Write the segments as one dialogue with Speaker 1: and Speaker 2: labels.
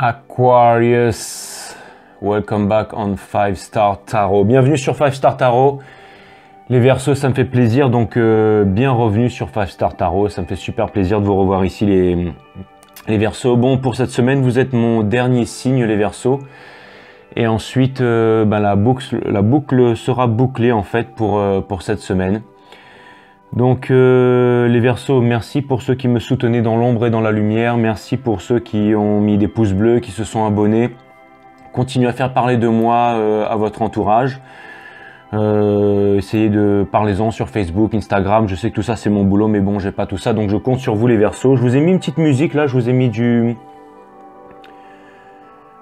Speaker 1: Aquarius, welcome back on 5 Star Tarot. Bienvenue sur 5 Star Tarot. Les Verseaux, ça me fait plaisir, donc euh, bien revenu sur 5 Star Tarot. Ça me fait super plaisir de vous revoir ici, les, les Verseaux. Bon, pour cette semaine, vous êtes mon dernier signe, les Verseaux. Et ensuite, euh, la, boucle, la boucle sera bouclée en fait pour, euh, pour cette semaine. Donc euh, les Verseaux, merci pour ceux qui me soutenaient dans l'ombre et dans la lumière. Merci pour ceux qui ont mis des pouces bleus, qui se sont abonnés. Continuez à faire parler de moi euh, à votre entourage. Euh, essayez de parler-en sur Facebook, Instagram. Je sais que tout ça c'est mon boulot, mais bon, j'ai pas tout ça, donc je compte sur vous les Verseaux. Je vous ai mis une petite musique là. Je vous ai mis du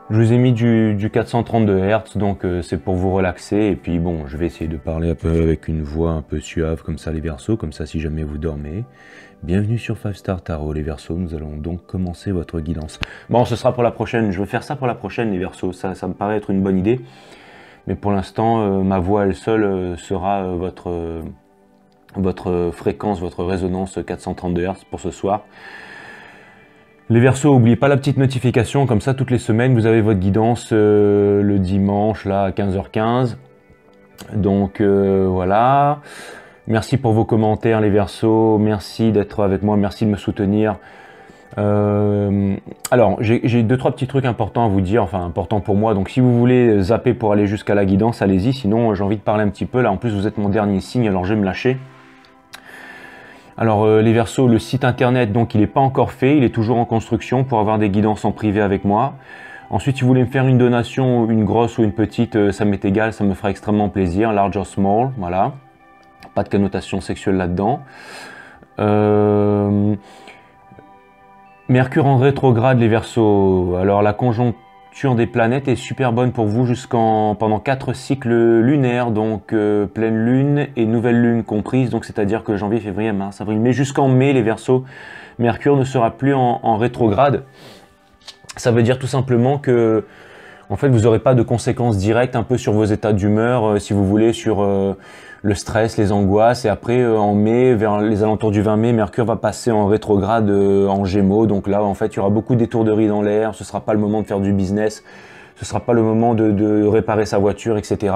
Speaker 1: je vous ai mis du, 432 Hz, donc euh, c'est pour vous relaxer. Et puis bon, je vais essayer de parler un peu avec une voix un peu suave, comme ça les versos, comme ça si jamais vous dormez. Bienvenue sur 5 Star Tarot les versos, nous allons donc commencer votre guidance. Bon, ce sera pour la prochaine, je vais faire ça pour la prochaine les versos, ça, ça me paraît être une bonne idée. Mais pour l'instant, euh, ma voix elle seule euh, sera votre, votre fréquence, votre résonance 432 Hz pour ce soir. Les versos, n'oubliez pas la petite notification, comme ça toutes les semaines vous avez votre guidance euh, le dimanche là à 15h15. Donc euh, voilà. Merci pour vos commentaires les versos, merci d'être avec moi, merci de me soutenir. Euh, alors j'ai deux trois petits trucs importants à vous dire, enfin importants pour moi. Donc si vous voulez zapper pour aller jusqu'à la guidance, allez-y. Sinon j'ai envie de parler un petit peu là. En plus vous êtes mon dernier signe, alors je vais me lâcher. Alors euh, les versos, le site internet, donc il n'est pas encore fait, il est toujours en construction pour avoir des guidances en privé avec moi. Ensuite, si vous voulez me faire une donation, une grosse ou une petite, euh, ça m'est égal, ça me fera extrêmement plaisir. Large or small, voilà. Pas de connotation sexuelle là-dedans. Euh, Mercure en rétrograde, les versos. Alors la conjoncture des planètes est super bonne pour vous jusqu'en pendant quatre cycles lunaires, donc euh, pleine lune et nouvelle lune comprise, donc c'est-à-dire que janvier, février, mars, avril, mais jusqu'en mai, les Verseaux, Mercure ne sera plus en, rétrograde. Ça veut dire tout simplement que en fait, vous n'aurez pas de conséquences directes un peu sur vos états d'humeur, euh, si vous voulez, sur euh, le stress, les angoisses. Et après, euh, en mai, vers les alentours du 20 mai, Mercure va passer en rétrograde euh, en Gémeaux. Donc là, en fait, il y aura beaucoup d'étourderies dans l'air. Ce sera pas le moment de faire du business. Ce sera pas le moment de, réparer sa voiture, etc.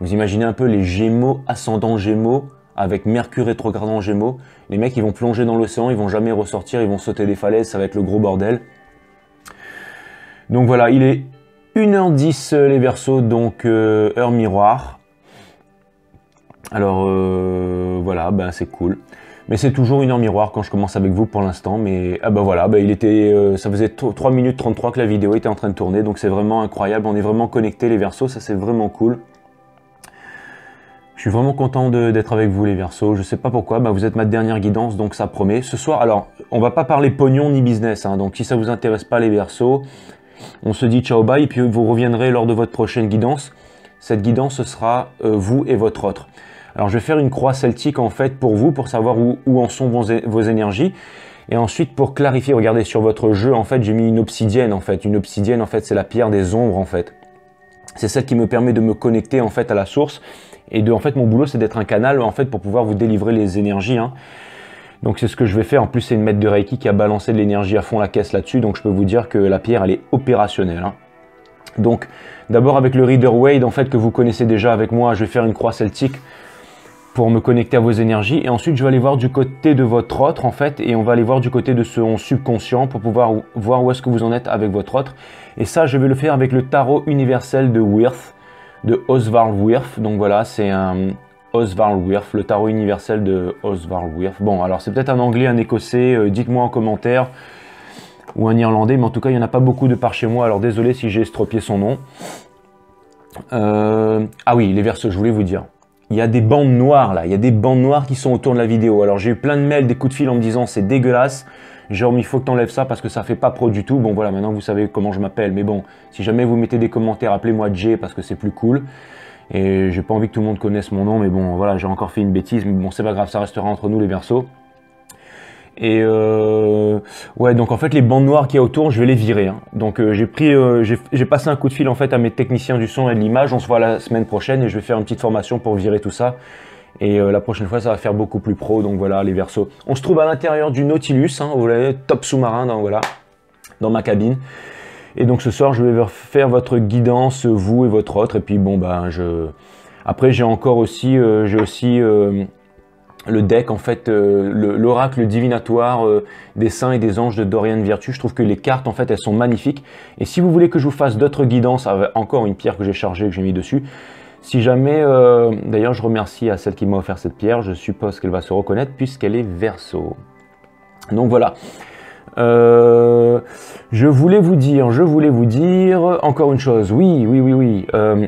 Speaker 1: Vous imaginez un peu les Gémeaux ascendant Gémeaux avec Mercure rétrograde en Gémeaux. Les mecs, ils vont plonger dans l'océan, ils vont jamais ressortir, ils vont sauter des falaises, ça va être le gros bordel. Donc voilà, il est 1h10 les Verseaux, donc euh, heure miroir. Alors euh, voilà, ben c'est cool. Mais c'est toujours une heure miroir quand je commence avec vous pour l'instant. Mais ah ben voilà, ben il était, euh, ça faisait 3 minutes 33 que la vidéo était en train de tourner. Donc c'est vraiment incroyable. On est vraiment connectés les versos. Ça c'est vraiment cool. Je suis vraiment content d'être avec vous les versos. Je sais pas pourquoi. Ben, vous êtes ma dernière guidance donc ça promet. Ce soir, alors on va pas parler pognon ni business. Hein, donc si ça vous intéresse pas les versos, on se dit ciao bye. Et puis vous reviendrez lors de votre prochaine guidance. Cette guidance ce sera euh, vous et votre autre. Alors je vais faire une croix celtique en fait pour vous, pour savoir où, en sont vos, énergies. Et ensuite pour clarifier, regardez sur votre jeu, en fait j'ai mis une obsidienne en fait. Une obsidienne en fait c'est la pierre des ombres en fait. C'est celle qui me permet de me connecter en fait à la source. Et de, en fait mon boulot c'est d'être un canal en fait pour pouvoir vous délivrer les énergies. Hein. Donc c'est ce que je vais faire. En plus c'est une maître de Reiki qui a balancé de l'énergie à fond la caisse là-dessus. Donc je peux vous dire que la pierre elle est opérationnelle. Hein. Donc d'abord avec le Reader Wade en fait que vous connaissez déjà avec moi, je vais faire une croix celtique pour me connecter à vos énergies. Et ensuite, je vais aller voir du côté de votre autre, en fait, et on va aller voir du côté de son subconscient pour pouvoir voir où est-ce que vous en êtes avec votre autre. Et ça, je vais le faire avec le tarot universel de Wirth, de Oswald Wirth. Donc voilà, c'est un Oswald Wirth, le tarot universel de Oswald Wirth. Bon, alors c'est peut-être un anglais, un écossais, euh, dites-moi en commentaire, ou un irlandais, mais en tout cas, il n'y en a pas beaucoup de par chez moi, alors désolé si j'ai estropié son nom. Euh, ah oui, les versos, je voulais vous dire il y a des bandes noires là, il y a des bandes noires qui sont autour de la vidéo. Alors j'ai eu plein de mails, des coups de fil en me disant c'est dégueulasse, genre il faut que tu enlèves ça parce que ça fait pas pro du tout. Bon voilà, maintenant vous savez comment je m'appelle, mais bon, si jamais vous mettez des commentaires, appelez-moi Jay parce que c'est plus cool. Et j'ai pas envie que tout le monde connaisse mon nom, mais bon voilà, j'ai encore fait une bêtise, mais bon c'est pas grave, ça restera entre nous les versos. Et euh, ouais, donc en fait les bandes noires qu'il y a autour, je vais les virer. Hein. Donc euh, j'ai pris, euh, j'ai passé un coup de fil en fait à mes techniciens du son et de l'image. On se voit la semaine prochaine et je vais faire une petite formation pour virer tout ça. Et la prochaine fois, ça va faire beaucoup plus pro. Donc voilà, les versos. On se trouve à l'intérieur du Nautilus. Hein, vous voyez, top sous-marin dans voilà, dans ma cabine. Et donc ce soir, je vais faire votre guidance, vous et votre autre. Et puis bon, ben, je... Après, j'ai encore aussi, j'ai aussi le deck, en fait, euh, l'oracle divinatoire des saints et des anges de Dorian Virtue. Je trouve que les cartes, en fait, elles sont magnifiques. Et si vous voulez que je vous fasse d'autres guidances, encore une pierre que j'ai chargée, que j'ai mis dessus, si jamais, d'ailleurs, je remercie à celle qui m'a offert cette pierre, je suppose qu'elle va se reconnaître puisqu'elle est verso. Donc voilà. Euh, je voulais vous dire, je voulais vous dire encore une chose. Oui, oui, oui, oui. Euh,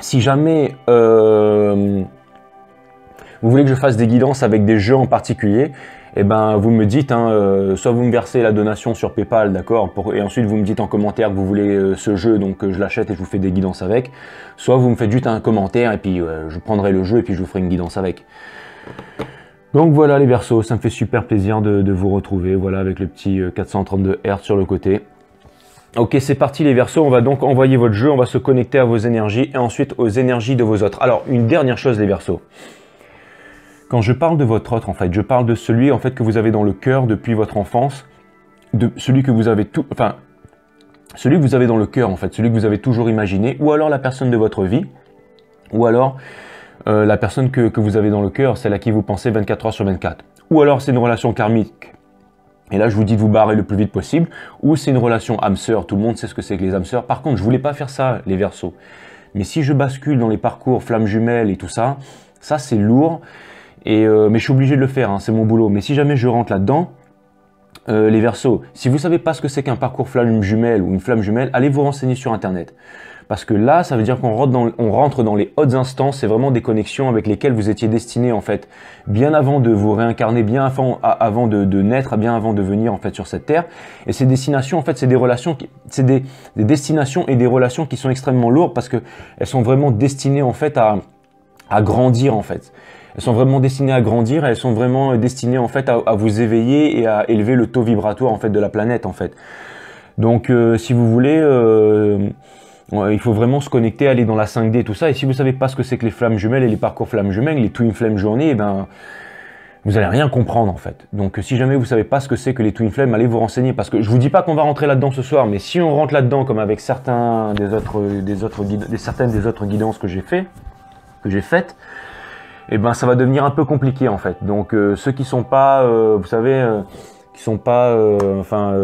Speaker 1: si jamais euh, vous voulez que je fasse des guidances avec des jeux en particulier, eh ben, vous me dites, hein, soit vous me versez la donation sur PayPal, d'accord, et ensuite vous me dites en commentaire que vous voulez ce jeu, donc je l'achète et je vous fais des guidances avec, soit vous me faites juste un commentaire et puis je prendrai le jeu et puis je vous ferai une guidance avec. Donc voilà les versos, ça me fait super plaisir de, vous retrouver, voilà avec le petit 432 euh, Hz sur le côté. Ok, c'est parti les versos, on va donc envoyer votre jeu, on va se connecter à vos énergies et ensuite aux énergies de vos autres. Alors, une dernière chose les versos. Quand je parle de votre autre, en fait, je parle de celui en fait que vous avez dans le cœur depuis votre enfance, de celui que vous avez tout, enfin, celui que vous avez dans le cœur en fait, celui que vous avez toujours imaginé, ou alors la personne de votre vie, ou alors euh, la personne que, vous avez dans le cœur, celle à qui vous pensez 24 heures sur 24. Ou alors c'est une relation karmique. Et là, je vous dis de vous barrer le plus vite possible. Ou c'est une relation âme-sœur. Tout le monde sait ce que c'est que les âmes-sœurs. Par contre, je voulais pas faire ça, les versos. Mais si je bascule dans les parcours flammes jumelles et tout ça, ça c'est lourd. Euh, mais je suis obligé de le faire, hein, c'est mon boulot. Mais si jamais je rentre là-dedans, euh, les versos, si vous savez pas ce que c'est qu'un parcours flamme jumelle ou une flamme jumelle, allez vous renseigner sur Internet. Parce que là, ça veut dire qu'on rentre, dans, les hautes instances, c'est vraiment des connexions avec lesquelles vous étiez destiné en fait, bien avant de vous réincarner, bien avant, de, naître, bien avant de venir en fait sur cette terre. Et ces destinations, en fait, c'est des relations, c'est des, destinations et des relations qui sont extrêmement lourdes parce qu'elles sont vraiment destinées en fait à, à grandir en fait. Elles sont vraiment destinées à grandir, elles sont vraiment destinées en fait à, vous éveiller et à élever le taux vibratoire en fait de la planète en fait. Donc, euh, si vous voulez, euh, il faut vraiment se connecter, aller dans la 5D, tout ça. Et si vous savez pas ce que c'est que les flammes jumelles et les parcours flammes jumelles, les Twin Flame journées, eh ben, vous allez rien comprendre en fait. Donc si jamais vous savez pas ce que c'est que les Twin Flames, allez vous renseigner parce que je vous dis pas qu'on va rentrer là-dedans ce soir, mais si on rentre là-dedans comme avec certains des autres des autres certaines des autres guidances que j'ai fait, que j'ai faites, eh ben ça va devenir un peu compliqué en fait. Donc euh, ceux qui sont pas, euh, vous savez, euh, qui sont pas, enfin,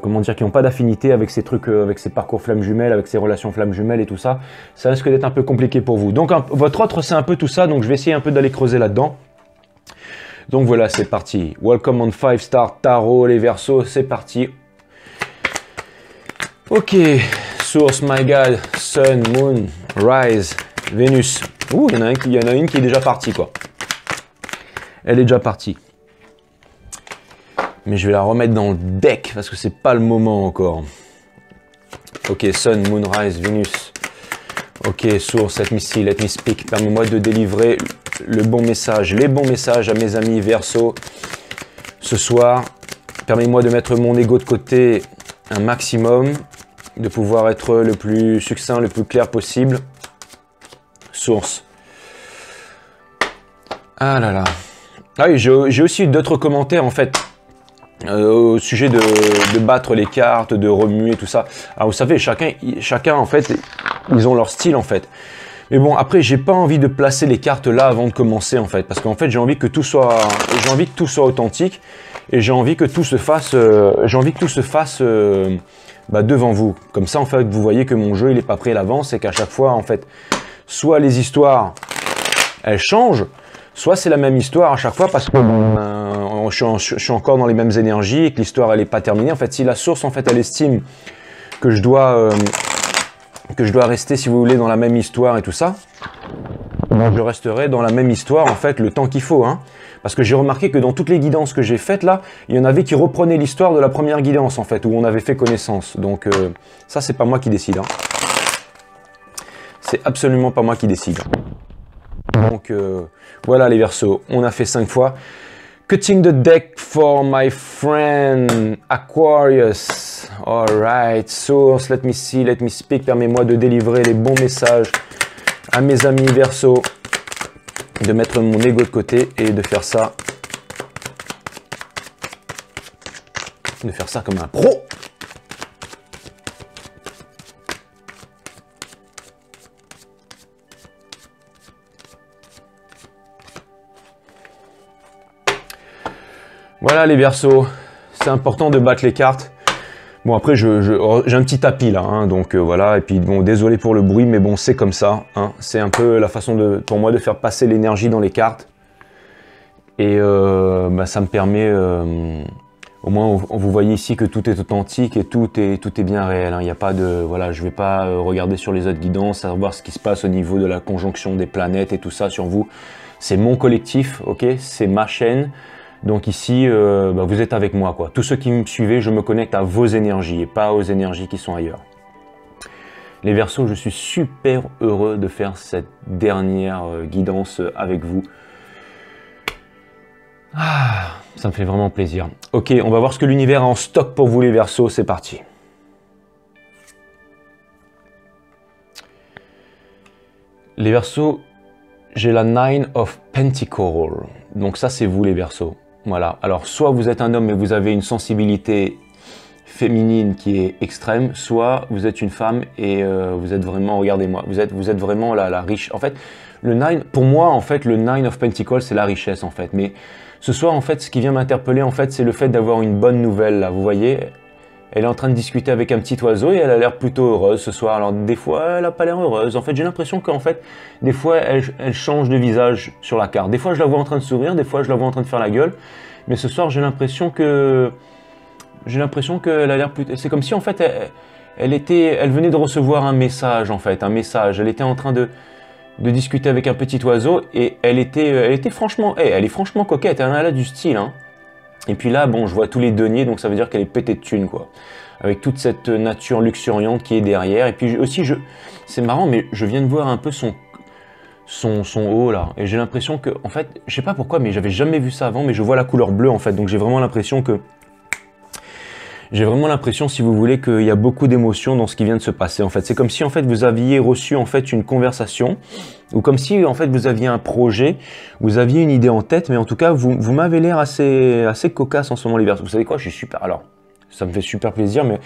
Speaker 1: comment dire, qui n'ont pas d'affinité avec ces trucs, avec ces parcours flammes jumelles, avec ces relations flammes jumelles et tout ça, ça risque d'être un peu compliqué pour vous. Donc votre autre, c'est un peu tout ça, donc je vais essayer un peu d'aller creuser là-dedans. Donc voilà, c'est parti. Welcome on 5 star tarot, les versos, c'est parti. Ok, source, my god, sun, moon, rise, Vénus. Ouh, il y en a une qui est déjà partie quoi. Elle est déjà partie mais je vais la remettre dans le deck parce que c'est pas le moment encore. Ok, Sun, Moonrise, Venus. Ok, Source, let me see, let me speak. Permets-moi de délivrer le bon message, les bons messages à mes amis Verso ce soir. Permets-moi de mettre mon ego de côté un maximum, de pouvoir être le plus succinct, le plus clair possible. Ah là là. Ah oui, j'ai aussi d'autres commentaires en fait. Euh, au sujet de, battre les cartes, de remuer, tout ça. Alors vous savez, chacun, chacun en fait, ils ont leur style en fait. Mais bon, après, j'ai pas envie de placer les cartes là avant de commencer en fait, parce qu'en fait, j'ai envie que tout soit, j'ai envie que tout soit authentique et j'ai envie que tout se fasse, euh, j'ai envie que tout se fasse euh, bah, devant vous. Comme ça, en fait, vous voyez que mon jeu il est pas prêt à l'avance et qu'à chaque fois, en fait, soit les histoires elles changent, soit c'est la même histoire à chaque fois parce que euh, je, suis encore dans les mêmes énergies et que l'histoire elle est pas terminée. En fait, si la source en fait elle estime que je dois euh, rester, si vous voulez, dans la même histoire et tout ça, je resterai dans la même histoire en fait le temps qu'il faut. Hein. Parce que j'ai remarqué que dans toutes les guidances que j'ai faites là, il y en avait qui reprenaient l'histoire de la première guidance en fait, où on avait fait connaissance. Donc euh, ça c'est pas moi qui décide. Hein. C'est absolument pas moi qui décide. Donc euh, voilà les versos, on a fait 5 fois. Cutting the deck for my friend Aquarius. Alright, source, let me see, let me speak. Permets-moi de délivrer les bons messages à mes amis verso. De mettre mon ego de côté et de faire ça. De faire ça comme un pro. Voilà les versos, c'est important de battre les cartes. Bon après j'ai un petit tapis là, hein, donc euh, voilà, et puis bon désolé pour le bruit, mais bon c'est comme ça, hein. c'est un peu la façon de, pour moi de faire passer l'énergie dans les cartes. Et euh, bah, ça me permet, euh, au moins vous voyez ici que tout est authentique et tout est, tout est bien réel. Hein. Il n'y a pas de, voilà, je vais pas regarder sur les autres guidances, savoir ce qui se passe au niveau de la conjonction des planètes et tout ça sur vous. C'est mon collectif, ok, c'est ma chaîne. Donc ici, euh, bah, vous êtes avec moi. Quoi. Tous ceux qui me suivez, je me connecte à vos énergies et pas aux énergies qui sont ailleurs. Les Verseaux, je suis super heureux de faire cette dernière euh, guidance avec vous. Ah, ça me fait vraiment plaisir. Ok, on va voir ce que l'univers a en stock pour vous les Verseaux. C'est parti. Les Verseaux, j'ai la Nine of Pentacles. Donc ça, c'est vous les Verseaux. Voilà. Alors, soit vous êtes un homme mais vous avez une sensibilité féminine qui est extrême, soit vous êtes une femme et euh, vous êtes vraiment, regardez-moi, vous êtes, vous êtes vraiment la, la, riche. En fait, le nine, pour moi, en fait, le nine of pentacles, c'est la richesse, en fait. Mais ce soir, en fait, ce qui vient m'interpeller, en fait, c'est le fait d'avoir une bonne nouvelle. Vous voyez, elle est en train de discuter avec un petit oiseau et elle a l'air plutôt heureuse ce soir. Alors des fois, elle n'a pas l'air heureuse. En fait, j'ai l'impression qu'en fait, des fois, elle, change de visage sur la carte. Des fois, je la vois en train de sourire, des fois, je la vois en train de faire la gueule. Mais ce soir, j'ai l'impression que j'ai l'impression qu'elle a l'air plutôt. C'est comme si en fait, elle, était, elle venait de recevoir un message en fait, un message. Elle était en train de de discuter avec un petit oiseau et elle était, elle était franchement, hey, elle est franchement coquette. Elle a du style. Hein. Et puis là, bon, je vois tous les deniers, donc ça veut dire qu'elle est pétée de thunes, quoi. Avec toute cette nature luxuriante qui est derrière. Et puis aussi, je, c'est marrant, mais je viens de voir un peu son, son, son haut là. Et j'ai l'impression que, en fait, je sais pas pourquoi, mais j'avais jamais vu ça avant, mais je vois la couleur bleue en fait. Donc j'ai vraiment l'impression que j'ai vraiment l'impression, si vous voulez, qu'il y a beaucoup d'émotions dans ce qui vient de se passer. En fait, c'est comme si en fait vous aviez reçu en fait une conversation, ou comme si en fait vous aviez un projet, vous aviez une idée en tête, mais en tout cas vous, vous m'avez l'air assez assez cocasse en ce moment l'hiver. Vous savez quoi? Je suis super. Alors, ça me fait super plaisir, mais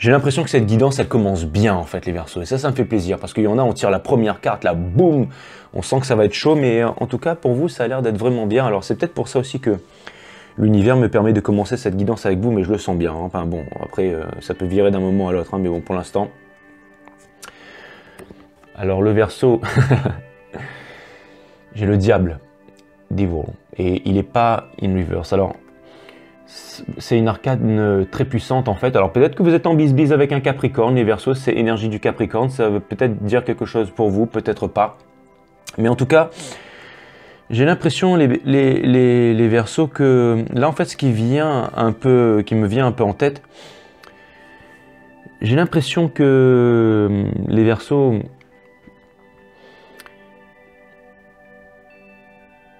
Speaker 1: j'ai l'impression que cette guidance, elle commence bien en fait les versos. Et ça, ça me fait plaisir parce qu'il y en a, on tire la première carte, là, boum, on sent que ça va être chaud, mais en tout cas pour vous, ça a l'air d'être vraiment bien. Alors c'est peut-être pour ça aussi que l'univers me permet de commencer cette guidance avec vous, mais je le sens bien. Hein. Enfin bon, après, euh, ça peut virer d'un moment à l'autre, hein, mais bon, pour l'instant. Alors le verso, j'ai le diable, Devil, et il n'est pas in reverse. Alors, c'est une arcade très puissante en fait. Alors peut-être que vous êtes en bis-bis avec un Capricorne, les versos, c'est énergie du Capricorne, ça veut peut-être dire quelque chose pour vous, peut-être pas. Mais en tout cas, j'ai l'impression, les, les, les, versos, que là, en fait, ce qui vient un peu, qui me vient un peu en tête, j'ai l'impression que les versos,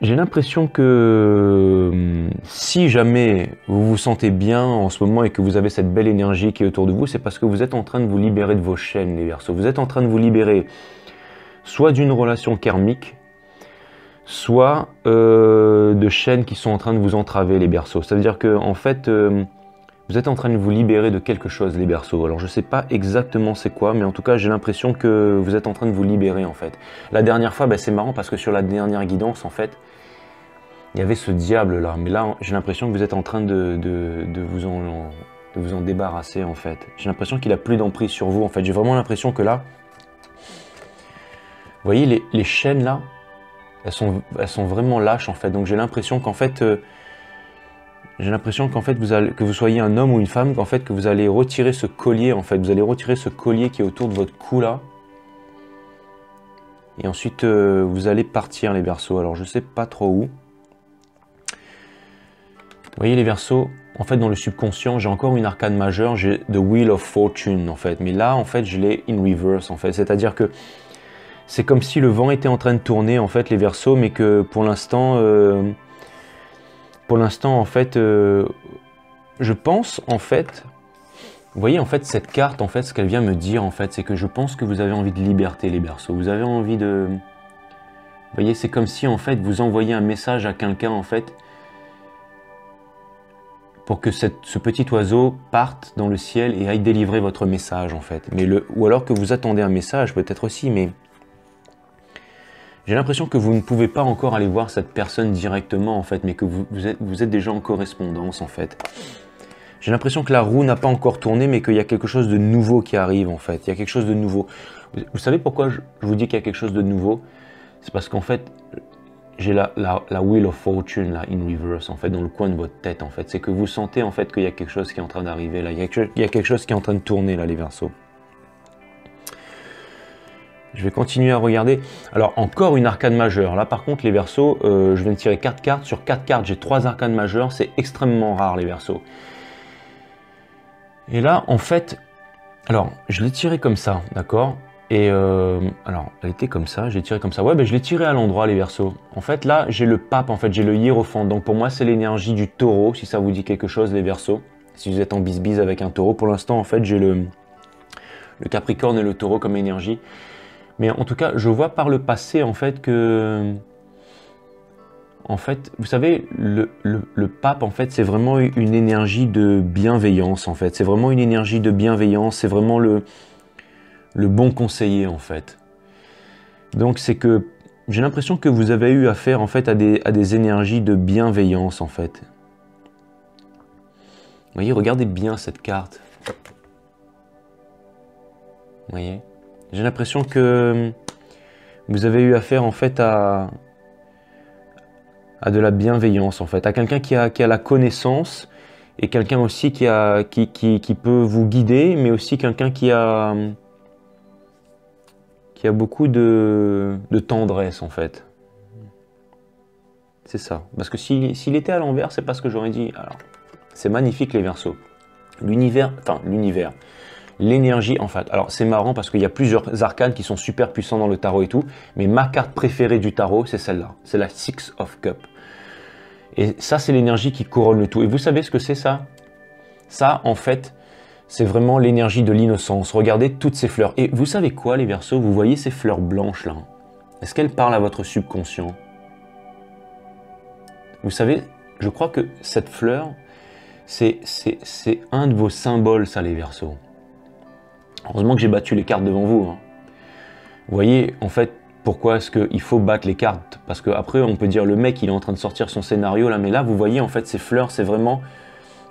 Speaker 1: j'ai l'impression que si jamais vous vous sentez bien en ce moment et que vous avez cette belle énergie qui est autour de vous, c'est parce que vous êtes en train de vous libérer de vos chaînes, les versos. Vous êtes en train de vous libérer soit d'une relation karmique, soit euh, de chaînes qui sont en train de vous entraver les berceaux. Ça veut dire que en fait, euh, vous êtes en train de vous libérer de quelque chose les berceaux. Alors je ne sais pas exactement c'est quoi, mais en tout cas j'ai l'impression que vous êtes en train de vous libérer en fait. La dernière fois, ben, c'est marrant parce que sur la dernière guidance en fait, il y avait ce diable là, mais là j'ai l'impression que vous êtes en train de, vous, en, de vous en débarrasser en fait. J'ai l'impression qu'il a plus d'emprise sur vous en fait. J'ai vraiment l'impression que là, vous voyez les, les chaînes là, elles sont, vraiment lâches en fait. Donc j'ai l'impression qu'en fait, euh, j'ai l'impression qu'en fait, que vous soyez un homme ou une femme, qu'en fait, que vous allez retirer ce collier en fait. Vous allez retirer ce collier qui est autour de votre cou là. Et ensuite, euh, vous allez partir les versos. Alors je sais pas trop où. Vous voyez les versos En fait, dans le subconscient, j'ai encore une arcade majeure. J'ai The Wheel of Fortune en fait. Mais là, en fait, je l'ai in reverse en fait. C'est-à-dire que c'est comme si le vent était en train de tourner en fait les versos, mais que pour l'instant, euh, pour l'instant en fait, euh, je pense en fait, vous voyez en fait cette carte en fait, ce qu'elle vient me dire en fait, c'est que je pense que vous avez envie de liberté les berceaux, vous avez envie de, vous voyez, c'est comme si en fait vous envoyez un message à quelqu'un en fait pour que ce petit oiseau parte dans le ciel et aille délivrer votre message en fait. Mais ou alors que vous attendez un message peut-être aussi, mais J'ai l'impression que vous ne pouvez pas encore aller voir cette personne directement en fait, mais que vous, êtes, vous êtes déjà en correspondance en fait. J'ai l'impression que la roue n'a pas encore tourné, mais qu'il y a quelque chose de nouveau qui arrive en fait. Il y a quelque chose de nouveau. Vous, savez pourquoi je, vous dis qu'il y a quelque chose de nouveau? C'est parce qu'en fait, j'ai la, la, Wheel of Fortune là, in reverse en fait, dans le coin de votre tête en fait. C'est que vous sentez en fait qu'il y a quelque chose qui est en train d'arriver là. Il y, a, il y a quelque chose qui est en train de tourner là, les versos. Je vais continuer à regarder. Alors, encore une arcane majeure. Là, par contre, les versos, euh, je viens de tirer 4 cartes. Sur 4 cartes, j'ai 3 arcanes majeures. C'est extrêmement rare, les versos. Et là, en fait, alors, je l'ai tiré comme ça, d'accord? Et euh, alors, elle était comme ça, je l'ai tiré comme ça. Ouais, ben, je l'ai tiré à l'endroit, les versos. En fait, là, j'ai le pape, en fait, j'ai le hiérophante. Donc, pour moi, c'est l'énergie du taureau, si ça vous dit quelque chose, les versos. Si vous êtes en bisbise avec un taureau, pour l'instant, en fait, j'ai le, le capricorne et le taureau comme énergie. Mais en tout cas, je vois par le passé en fait que, en fait, vous savez, le, pape en fait, c'est vraiment une énergie de bienveillance en fait. C'est vraiment une énergie de bienveillance. C'est vraiment le, le bon conseiller en fait. Donc c'est que j'ai l'impression que vous avez eu affaire en fait à des, à des énergies de bienveillance en fait. Vous voyez, regardez bien cette carte. Vous voyez? J'ai l'impression que vous avez eu affaire en fait à, de la bienveillance en fait, à quelqu'un qui a, qui a la connaissance et quelqu'un aussi qui, a, qui, qui, peut vous guider, mais aussi quelqu'un qui a, qui a beaucoup de, de tendresse en fait. C'est ça. Parce que s'il était à l'envers, c'est pas ce que j'aurais dit. Alors, c'est magnifique les versos. L'univers, enfin l'univers, l'énergie en fait. Alors c'est marrant parce qu'il y a plusieurs arcanes qui sont super puissants dans le tarot et tout, mais ma carte préférée du tarot, c'est celle-là. C'est la Six of Cups. Et ça, c'est l'énergie qui couronne le tout. Et vous savez ce que c'est ça? Ça, en fait, c'est vraiment l'énergie de l'innocence. Regardez toutes ces fleurs. Et vous savez quoi, les versos? Vous voyez ces fleurs blanches là? Est-ce qu'elles parlent à votre subconscient? Vous savez, je crois que cette fleur, c'est un de vos symboles, ça, les versos. Heureusement que j'ai battu les cartes devant vous. Hein. Vous voyez, en fait, pourquoi est-ce qu'il faut battre les cartes? Parce qu'après, on peut dire le mec, il est en train de sortir son scénario là, mais là, vous voyez, en fait, ces fleurs, c'est vraiment.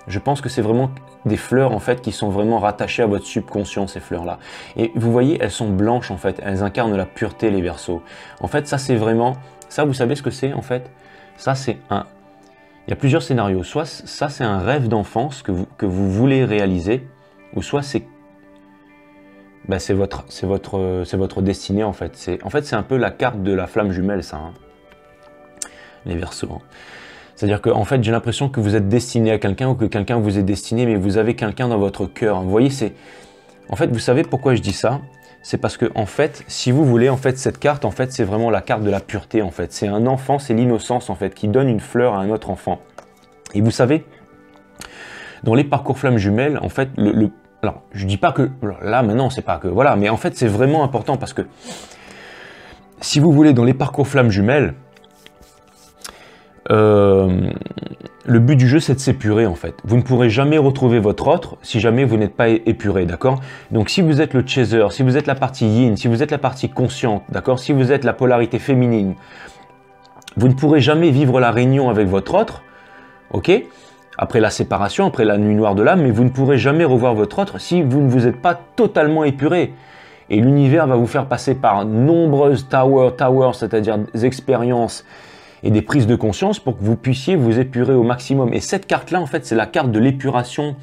Speaker 1: Je pense que c'est vraiment des fleurs en fait qui sont vraiment rattachées à votre subconscient ces fleurs là. Et vous voyez, elles sont blanches en fait, elles incarnent la pureté les versos. En fait, ça c'est vraiment ça vous savez ce que c'est en fait? Ça c'est un il y a plusieurs scénarios. Soit ça c'est un rêve d'enfance que vous, que vous voulez réaliser ou soit c'est bah, c'est votre, c'est votre, c'est votre destinée en fait. C'est, en fait, c'est un peu la carte de la flamme jumelle, ça. Hein. Les versos. C'est-à-dire que, en fait, j'ai l'impression que vous êtes destiné à quelqu'un ou que quelqu'un vous est destiné, mais vous avez quelqu'un dans votre cœur. Vous voyez, c'est, en fait, vous savez pourquoi je dis ça? C'est parce que, en fait, si vous voulez, en fait, cette carte, en fait, c'est vraiment la carte de la pureté, en fait. C'est un enfant, c'est l'innocence, en fait, qui donne une fleur à un autre enfant. Et vous savez, dans les parcours flammes jumelles, en fait, le alors, je dis pas que là maintenant, c'est pas que voilà, mais en fait, c'est vraiment important parce que si vous voulez dans les parcours flammes jumelles, euh, le but du jeu, c'est de s'épurer en fait. Vous ne pourrez jamais retrouver votre autre si jamais vous n'êtes pas épuré, d'accord? Donc si vous êtes le chaser, si vous êtes la partie yin, si vous êtes la partie consciente, d'accord? Si vous êtes la polarité féminine, vous ne pourrez jamais vivre la réunion avec votre autre, ok? Après la séparation, après la nuit noire de l'âme, mais vous ne pourrez jamais revoir votre autre si vous ne vous êtes pas totalement épuré. Et l'univers va vous faire passer par nombreuses towers, towers, c'est-à-dire des expériences et des prises de conscience pour que vous puissiez vous épurer au maximum. Et cette carte-là, en fait, c'est la carte de l'épuration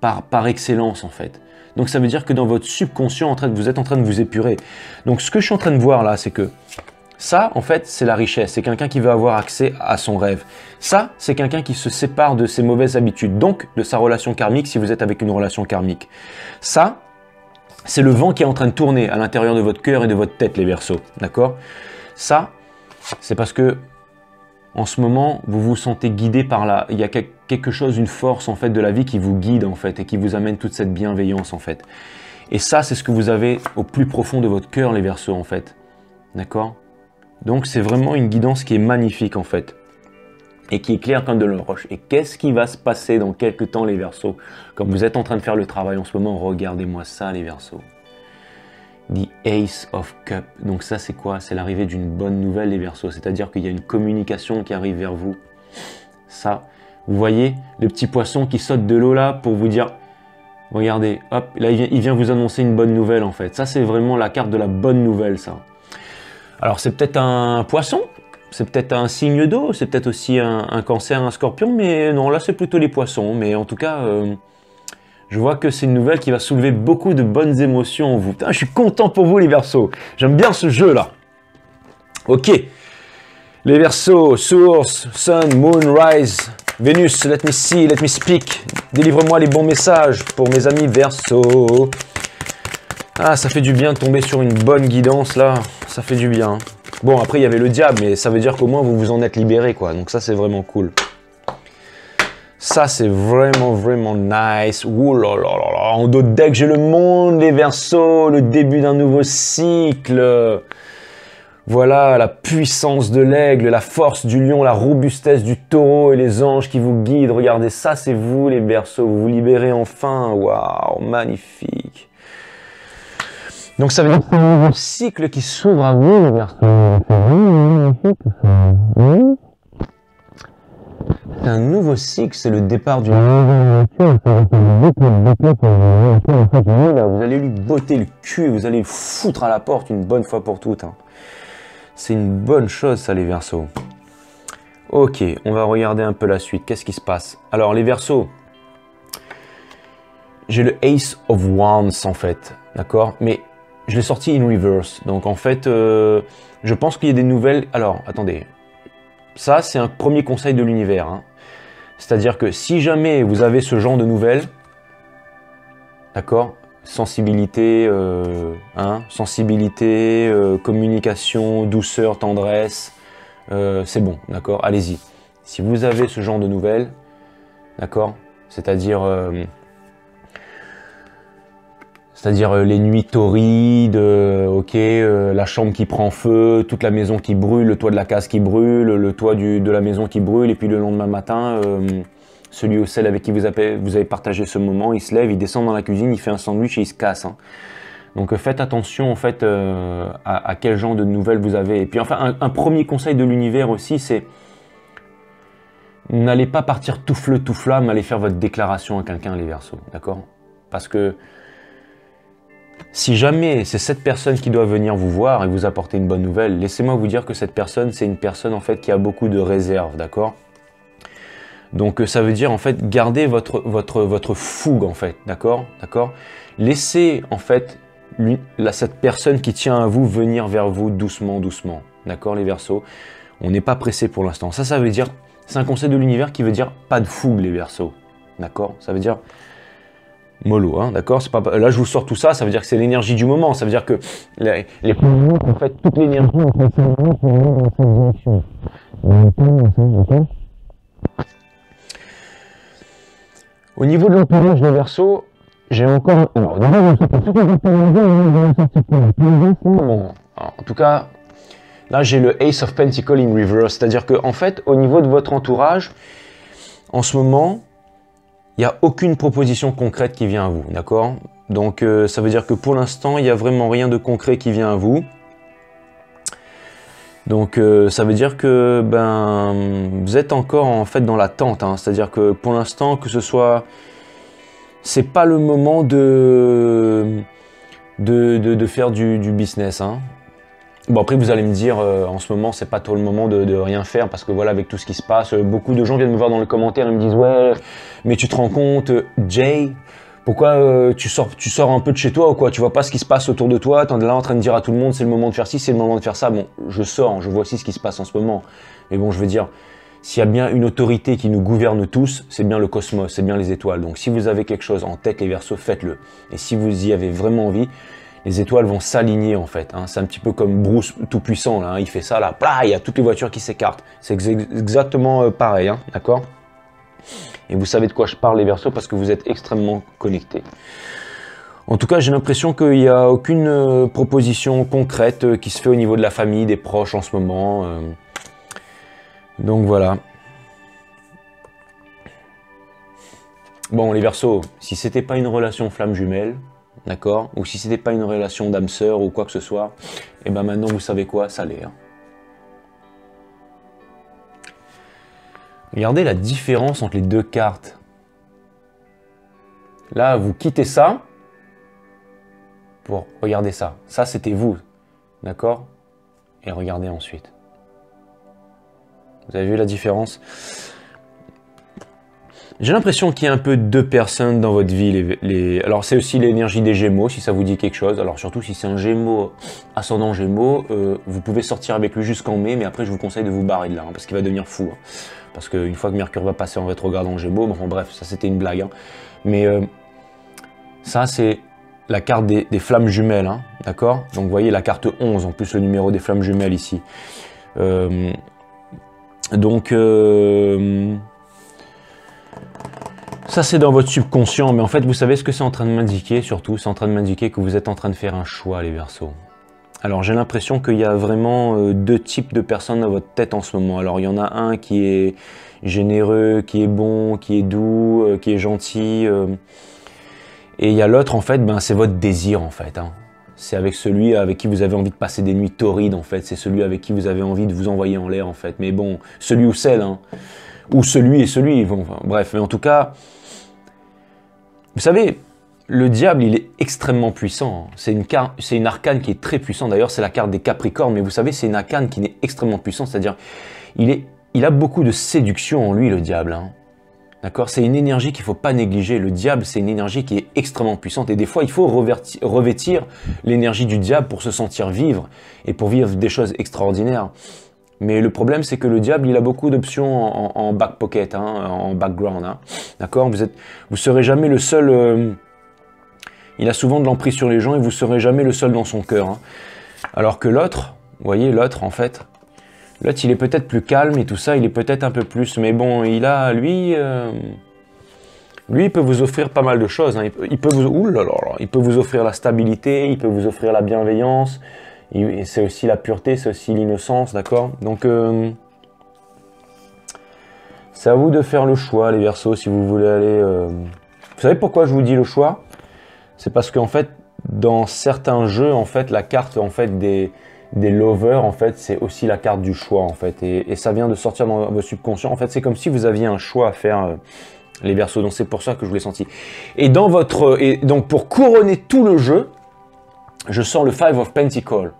Speaker 1: par, par excellence, en fait. Donc ça veut dire que dans votre subconscient, en train vous êtes en train de vous épurer. Donc ce que je suis en train de voir là, c'est que ça, en fait, c'est la richesse. C'est quelqu'un qui veut avoir accès à son rêve. Ça, c'est quelqu'un qui se sépare de ses mauvaises habitudes, donc de sa relation karmique si vous êtes avec une relation karmique. Ça, c'est le vent qui est en train de tourner à l'intérieur de votre cœur et de votre tête, les versos. D'accord? Ça, c'est parce que en ce moment, vous vous sentez guidé par là. Il y a quelque chose, une force en fait de la vie qui vous guide en fait et qui vous amène toute cette bienveillance en fait. Et ça, c'est ce que vous avez au plus profond de votre cœur, les versos en fait. D'accord? Donc c'est vraiment une guidance qui est magnifique en fait. Et qui est claire comme de la roche. Et qu'est-ce qui va se passer dans quelques temps les versos? Comme vous êtes en train de faire le travail en ce moment, regardez-moi ça les versos. The Ace of Cup. Donc ça c'est quoi? C'est l'arrivée d'une bonne nouvelle les Verseaux. C'est-à-dire qu'il y a une communication qui arrive vers vous. Ça, vous voyez le petit poisson qui saute de l'eau là pour vous dire Regardez, hop, là il vient vous annoncer une bonne nouvelle en fait. Ça c'est vraiment la carte de la bonne nouvelle ça. Alors c'est peut-être un poisson, c'est peut-être un signe d'eau, c'est peut-être aussi un, cancer, un scorpion, mais non, là c'est plutôt les poissons. Mais en tout cas, euh, je vois que c'est une nouvelle qui va soulever beaucoup de bonnes émotions en vous. Putain, je suis content pour vous les Verseaux. J'aime bien ce jeu là. Ok. Les Verseaux, Source, Sun, Moon, Rise, Vénus, let me see, let me speak. Délivre-moi les bons messages pour mes amis Verseaux. Ah, ça fait du bien de tomber sur une bonne guidance là. Ça fait du bien. Bon, après, il y avait le diable, mais ça veut dire qu'au moins vous vous en êtes libéré, quoi. Donc ça, c'est vraiment cool. Ça, c'est vraiment, vraiment nice. Ouh là là là là. En dos de deck, j'ai le monde, les versos, le début d'un nouveau cycle. Voilà la puissance de l'aigle, la force du lion, la robustesse du taureau et les anges qui vous guident. Regardez, ça, c'est vous, les berceaux. Vous vous libérez enfin. Waouh, magnifique. Donc ça veut dire un nouveau cycle qui s'ouvre à vous, les C'est un nouveau cycle, c'est le départ nouvelle Vous allez lui botter le cul, vous allez le foutre à la porte une bonne fois pour toutes. Hein. C'est une bonne chose ça les versos. Ok, on va regarder un peu la suite. Qu'est-ce qui se passe? Alors les versos, j'ai le Ace of Wands en fait, d'accord? Mais je l'ai sorti in reverse. Donc en fait, euh, je pense qu'il y a des nouvelles. Alors, attendez. Ça, c'est un premier conseil de l'univers. Hein. C'est-à-dire que si jamais vous avez ce genre de nouvelles, d'accord Sensibilité, euh, hein, sensibilité, euh, communication, douceur, tendresse, c'est bon, d'accord Allez-y. Si vous avez ce genre de nouvelles, d'accord C'est-à-dire c'est-à-dire euh, les nuits torrides, euh, ok, euh, la chambre qui prend feu, toute la maison qui brûle, le toit de la case qui brûle, le toit de la maison qui brûle, et puis le lendemain matin, celui ou celle avec qui vous avez, partagé ce moment, il se lève, il descend dans la cuisine, il fait un sandwich et il se casse. Hein. Donc faites attention en fait à, quel genre de nouvelles vous avez. Et puis enfin, un, premier conseil de l'univers aussi, c'est n'allez pas partir tout fleu, tout flamme, allez faire votre déclaration à quelqu'un, les versos, d'accord? Parce que si jamais c'est cette personne qui doit venir vous voir et vous apporter une bonne nouvelle, laissez-moi vous dire que cette personne, c'est une personne en fait qui a beaucoup de réserves, d'accord? Donc euh, ça veut dire en fait garder votre, votre, votre fougue en fait, d'accord? D'accord? Laissez en fait cette personne qui tient à vous venir vers vous doucement, doucement. D'accord les versos? On n'est pas pressé pour l'instant. Ça, ça veut dire, c'est un conseil de l'univers qui veut dire pas de fougue les versos. D'accord? Ça veut dire mollo, hein, d'accord? Pas... Là, je vous sors tout ça, ça veut dire que c'est l'énergie du moment, ça veut dire que les, les... en fait, toute l'énergie, Au niveau de l'entourage de verso, j'ai encore... Alors, en tout cas, là, j'ai le Ace of Pentacle in reverse, c'est-à-dire que, en fait, au niveau de votre entourage, en ce moment, il n'y a aucune proposition concrète qui vient à vous, d'accord? Donc euh, ça veut dire que pour l'instant, il n'y a vraiment rien de concret qui vient à vous. Donc euh, ça veut dire que ben vous êtes encore en fait dans l'attente, hein. c'est-à-dire que pour l'instant que ce soit, c'est pas le moment de faire du, business, hein. Bon après vous allez me dire euh, en ce moment c'est pas trop le moment de, rien faire parce que voilà avec tout ce qui se passe, euh, beaucoup de gens viennent me voir dans les commentaires et me disent ouais mais tu te rends compte euh, Jay pourquoi tu sors tu sors un peu de chez toi ou quoi? Tu vois pas ce qui se passe autour de toi t'es là en train de dire à tout le monde c'est le moment de faire ci c'est le moment de faire ça bon je sors je vois aussi ce qui se passe en ce moment mais bon je veux dire s'il y a bien une autorité qui nous gouverne tous, c'est bien le cosmos, c'est bien les étoiles. Donc si vous avez quelque chose en tête, les versos, faites-le. Et si vous y avez vraiment envie, les étoiles vont s'aligner en fait. Hein. C'est un petit peu comme Bruce tout-puissant, hein. il fait ça, là, il y a toutes les voitures qui s'écartent. C'est exactement euh, pareil, hein, d'accord? Et vous savez de quoi je parle les versos parce que vous êtes extrêmement connectés. En tout cas, j'ai l'impression qu'il n'y a aucune euh, proposition concrète euh, qui se fait au niveau de la famille, des proches en ce moment. Donc voilà. Bon, les versos, si c'était pas une relation flamme jumelle, d'accord? Ou si c'était pas une relation d'âme-sœur ou quoi que ce soit, et eh ben maintenant vous savez quoi, ça l'est. Hein. Regardez la différence entre les deux cartes. Là, vous quittez ça pour regarder ça. Ça, c'était vous, d'accord? Et regardez ensuite. Vous avez vu la différence? J'ai l'impression qu'il y a un peu deux personnes dans votre vie. Alors c'est aussi l'énergie des Gémeaux, si ça vous dit quelque chose. Alors surtout si c'est un Gémeaux, ascendant Gémeaux, euh, vous pouvez sortir avec lui jusqu'en mai, mais après je vous conseille de vous barrer de là, hein, parce qu'il va devenir fou. Hein. Parce qu'une fois que Mercure va passer en rétrograde en Gémeaux, bon bref, ça c'était une blague. Hein. Mais euh, ça c'est la carte des, flammes jumelles, d'accord? Donc vous voyez la carte 11, en plus le numéro des flammes jumelles ici. Euh, donc... Ça, c'est dans votre subconscient, mais en fait, vous savez ce que c'est en train de m'indiquer, surtout, c'est en train de m'indiquer que vous êtes en train de faire un choix, les Verseaux. Alors, j'ai l'impression qu'il y a vraiment euh, deux types de personnes dans votre tête en ce moment. Alors, il y en a un qui est généreux, qui est bon, qui est doux, euh, qui est gentil. Euh, et il y a l'autre, en fait, ben, c'est votre désir, en fait. Hein. C'est avec celui avec qui vous avez envie de passer des nuits torrides, en fait. C'est celui avec qui vous avez envie de vous envoyer en l'air, en fait. Mais bon, celui ou celle, hein. Ou celui et celui. bref, mais en tout cas, vous savez, le diable, il est extrêmement puissant. C'est une, une arcane qui est très puissante. D'ailleurs, c'est la carte des Capricornes, mais vous savez, c'est une arcane qui est extrêmement puissante. C'est-à-dire, il, il a beaucoup de séduction en lui, le diable. Hein. D'accord? C'est une énergie qu'il ne faut pas négliger. Le diable, c'est une énergie qui est extrêmement puissante. Et des fois, il faut revêtir l'énergie du diable pour se sentir vivre et pour vivre des choses extraordinaires. Mais le problème, c'est que le diable, il a beaucoup d'options en, back pocket, hein, en background. Hein. D'accord? Vous vous serez jamais le seul. Euh, il a souvent de l'emprise sur les gens et vous serez jamais le seul dans son cœur. Hein. Alors que l'autre, vous voyez, l'autre, en fait, l'autre, il est peut-être plus calme et tout ça, il est peut-être un peu plus. Mais bon, il a, lui. Euh, lui, il peut vous offrir pas mal de choses. Il, peut, vous, il peut vous offrir la stabilité, il peut vous offrir la bienveillance, c'est aussi la pureté, c'est aussi l'innocence, d'accord? Donc, euh, c'est à vous de faire le choix, les versos, si vous voulez aller... Euh, vous savez pourquoi je vous dis le choix? C'est parce qu'en fait, dans certains jeux, en fait, la carte en fait, des, des lovers, en fait, c'est aussi la carte du choix, en fait. Et, ça vient de sortir dans votre subconscient. En fait, c'est comme si vous aviez un choix à faire... Euh, les versos, donc c'est pour ça que je vous l'ai senti. Et dans votre, et donc pour couronner tout le jeu, je sens le Five of Pentacles.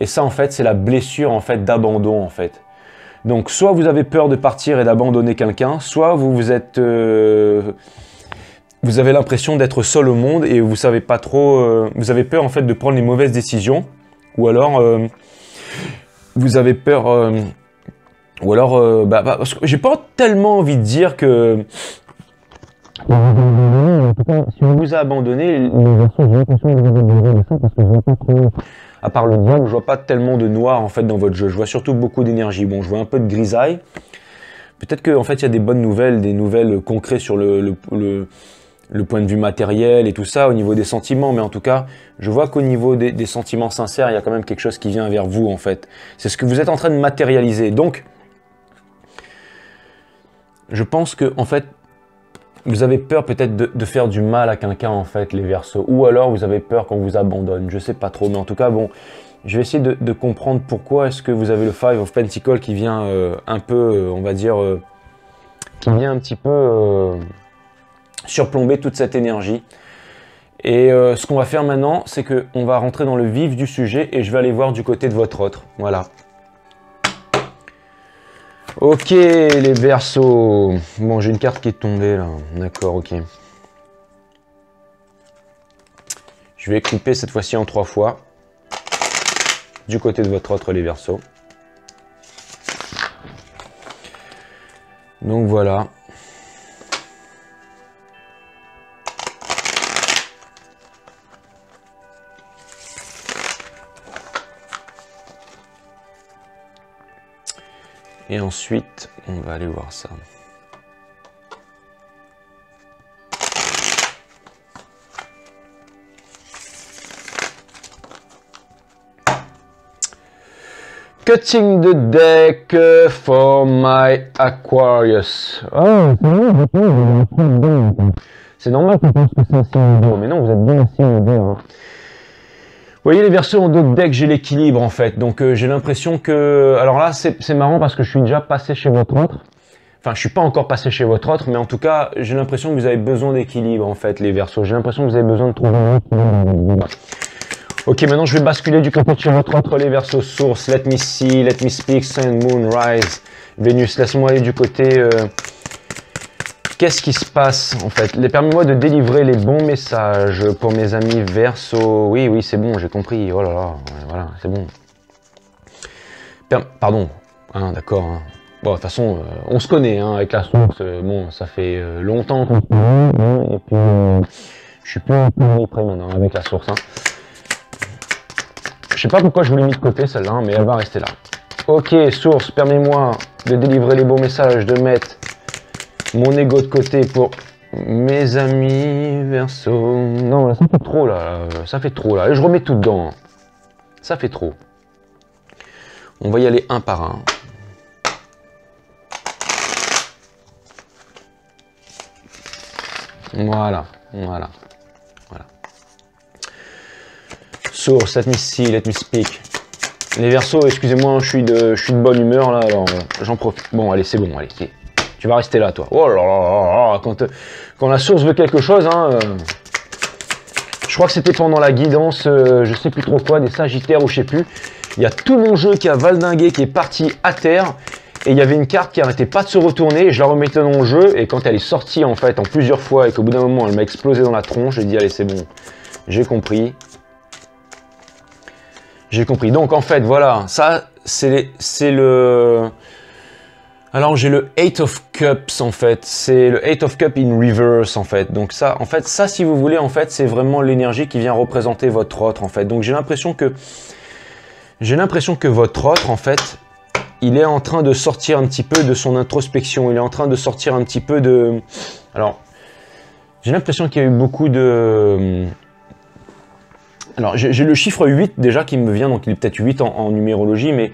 Speaker 1: Et ça, en fait, c'est la blessure en fait d'abandon, en fait. Donc, soit vous avez peur de partir et d'abandonner quelqu'un, soit vous êtes, euh, vous avez l'impression d'être seul au monde et vous savez pas trop, euh, vous avez peur en fait de prendre les mauvaises décisions, ou alors euh, vous avez peur, ou alors, bah, bah, j'ai pas tellement envie de dire que si on vous a abandonné, les versions, j'ai l'impression que vous avez besoin de ça parce que je vois pas trop, à part le diable, je vois pas tellement de noir en fait dans votre jeu. Je vois surtout beaucoup d'énergie. Bon, je vois un peu de grisaille. Peut-être qu'en en fait, il y a des bonnes nouvelles, des nouvelles concrètes sur le, le, le, point de vue matériel et tout ça, au niveau des sentiments. Mais en tout cas, je vois qu'au niveau des, des sentiments sincères, il y a quand même quelque chose qui vient vers vous en fait. C'est ce que vous êtes en train de matérialiser. Donc, je pense que en fait, vous avez peur peut-être de, faire du mal à quelqu'un en fait, les versos. Ou alors vous avez peur qu'on vous abandonne. Je sais pas trop. Mais en tout cas, bon, je vais essayer de, comprendre pourquoi est-ce que vous avez le Five of Pentacles qui vient euh, un peu, euh, on va dire, euh, qui vient un petit peu surplomber toute cette énergie. Et ce qu'on va faire maintenant, c'est qu'on va rentrer dans le vif du sujet et je vais aller voir du côté de votre autre. Voilà. Ok, les versos. Bon, j'ai une carte qui est tombée là. D'accord, ok. Je vais couper cette fois-ci en trois fois. Du côté de votre autre, les versos. Donc voilà. Et ensuite, on va aller voir ça. Cutting the deck for my Aquarius. C'est normal qu'on pense que c'est un signe mais non, vous êtes bien un signe Hein. Vous voyez les versos en dos de deck, j'ai l'équilibre en fait. Donc euh, j'ai l'impression que... Alors là, c'est marrant parce que je suis déjà passé chez votre autre. Enfin, je suis pas encore passé chez votre autre, mais en tout cas, j'ai l'impression que vous avez besoin d'équilibre en fait, les versos. J'ai l'impression que vous avez besoin de trouver Ok, maintenant je vais basculer du côté de votre autre, les versos source. Let me see, let me speak, sun, moon, rise, Vénus. Laisse-moi aller du côté. Euh, qu'est-ce qui se passe en fait? Permets-moi de délivrer les bons messages pour mes amis verso. Oui, oui, c'est bon, j'ai compris. Oh là là, voilà, c'est bon. Pardon, hein, d'accord. Hein. Bon, de toute façon, euh, on se connaît hein, avec la source. Euh, bon, ça fait longtemps qu'on se connaît. Et puis, je suis plus près maintenant avec la source. Je sais pas pourquoi je vous l'ai mis de côté celle-là, mais elle va rester là. Ok, source, permets-moi de délivrer les beaux messages, de mettre mon ego de côté pour mes amis verso. Non, là, ça fait trop là, ça fait trop là. je remets tout dedans. Ça fait trop. On va y aller un par un. Voilà, voilà. Source, let me see, let me speak. Les versos, excusez-moi, je suis de, je suis de bonne humeur là, alors euh, j'en profite. Bon, allez, c'est bon, allez, tu vas rester là, toi. Oh là là là, quand, euh, quand la source veut quelque chose, hein, euh, je crois que c'était pendant la guidance, je sais plus trop quoi, des sagittaires ou je sais plus. Il y a tout mon jeu qui a valdingué, qui est parti à terre. Et il y avait une carte qui arrêtait pas de se retourner, je la remettais dans le jeu, et quand elle est sortie en fait en plusieurs fois, et qu'au bout d'un moment elle m'a explosé dans la tronche, j'ai dit allez c'est bon, j'ai compris, j'ai compris. Donc en fait, voilà, ça c'est le... Alors j'ai le Eight of Cups en fait, c'est le Eight of Cups in reverse en fait. Donc ça, en fait, ça si vous voulez, en fait, c'est vraiment l'énergie qui vient représenter votre autre en fait. Donc j'ai l'impression que j'ai l'impression que votre autre en fait, il est en train de sortir un petit peu de son introspection. Il est en train de sortir un petit peu de. Alors j'ai l'impression qu'il y a eu beaucoup de alors j'ai le chiffre 8 déjà qui me vient, donc il est peut-être 8 en, numérologie, mais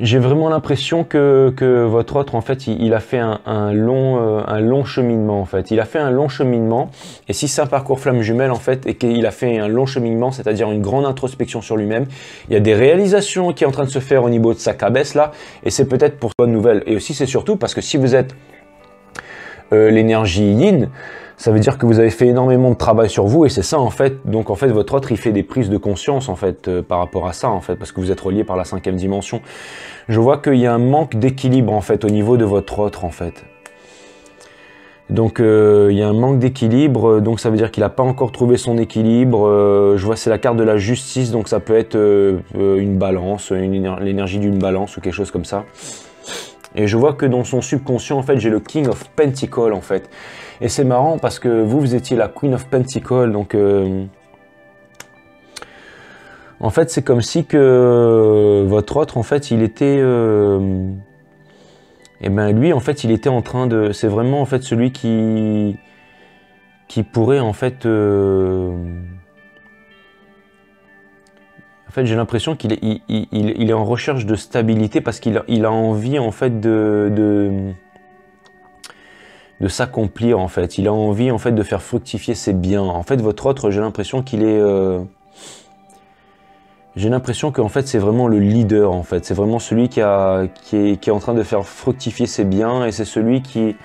Speaker 1: j'ai vraiment l'impression que, que, votre autre, en fait, il, a fait un, long, euh, un long cheminement, en fait. Il a fait un long cheminement, et si c'est un parcours flamme jumelle, en fait, et qu'il a fait un long cheminement, c'est-à-dire une grande introspection sur lui-même, il y a des réalisations qui sont en train de se faire au niveau de sa cabesse, là, et c'est peut-être pour bonne nouvelle. Et aussi, c'est surtout parce que si vous êtes euh, l'énergie yin, ça veut dire que vous avez fait énormément de travail sur vous et c'est ça en fait. Donc en fait votre autre il fait des prises de conscience en fait euh, par rapport à ça en fait parce que vous êtes relié par la cinquième dimension. Je vois qu'il y a un manque d'équilibre en fait au niveau de votre autre en fait. Donc euh, il y a un manque d'équilibre, donc ça veut dire qu'il n'a pas encore trouvé son équilibre. Euh, je vois c'est la carte de la justice, donc ça peut être une balance, l'énergie d'une balance ou quelque chose comme ça. Et je vois que dans son subconscient, en fait, j'ai le King of Pentacle, en fait. Et c'est marrant parce que vous, vous étiez la Queen of Pentacle, donc... Euh, en fait, c'est comme si que votre autre, en fait, il était... Euh, eh ben lui, en fait, il était en train de... C'est vraiment, en fait, celui qui... qui pourrait, en fait... Euh, en fait, j'ai l'impression qu'il est, il, est en recherche de stabilité parce qu'il a, a envie en fait de, s'accomplir en fait. Il a envie en fait de faire fructifier ses biens. En fait, votre autre, j'ai l'impression qu'il est, euh, j'ai l'impression qu'en fait c'est vraiment le leader en fait. C'est vraiment celui qui, a, est, qui est en train de faire fructifier ses biens et c'est celui qui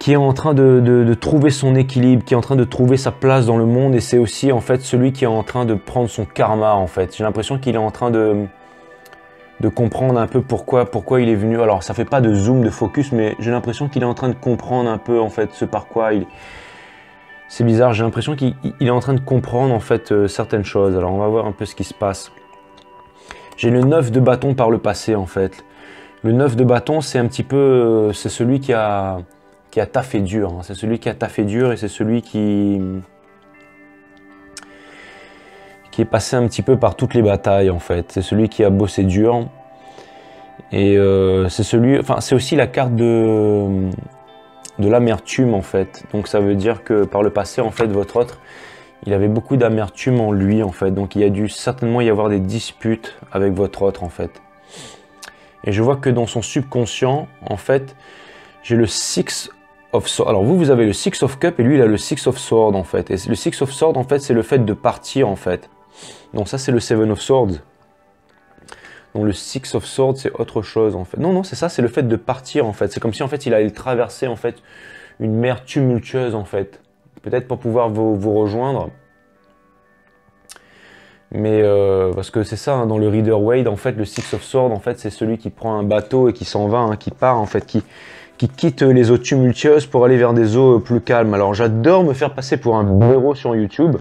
Speaker 1: qui est en train de, trouver son équilibre, qui est en train de trouver sa place dans le monde, et c'est aussi en fait celui qui est en train de prendre son karma en fait. J'ai l'impression qu'il est en train de, de comprendre un peu pourquoi, il est venu. Alors ça fait pas de zoom, de focus, mais j'ai l'impression qu'il est en train de comprendre un peu en fait ce par quoi il. C'est bizarre, j'ai l'impression qu'il est en train de comprendre en fait euh, certaines choses. Alors on va voir un peu ce qui se passe. J'ai le 9 de bâton par le passé en fait. Le 9 de bâton, c'est un petit peu, euh, c'est celui qui a, qui a taffé dur. Hein. C'est celui qui a taffé dur et c'est celui qui qui est passé un petit peu par toutes les batailles en fait. C'est celui qui a bossé dur. Et euh, c'est celui, enfin c'est aussi la carte de de l'amertume en fait. Donc ça veut dire que par le passé en fait votre autre, il avait beaucoup d'amertume en lui en fait, donc il y a dû certainement y avoir des disputes avec votre autre en fait. Et je vois que dans son subconscient, en fait, j'ai le Six of Swords. Alors vous, vous avez le Six of Cup et lui, il a le Six of Swords en fait. Et le Six of Swords, en fait, c'est le fait de partir en fait. Donc ça, c'est le Seven of Swords. Donc le Six of Swords, c'est autre chose en fait. Non, non, c'est ça, c'est le fait de partir en fait. C'est comme si en fait, il allait traverser en fait une mer tumultueuse en fait. Peut-être pour pouvoir vous, rejoindre. Mais euh, parce que c'est ça, hein, dans le Reader Wade, en fait, le Six of Swords, en fait, c'est celui qui prend un bateau et qui s'en va, hein, qui part, en fait, qui, qui quitte les eaux tumultueuses pour aller vers des eaux plus calmes. Alors j'adore me faire passer pour un blaireau sur YouTube.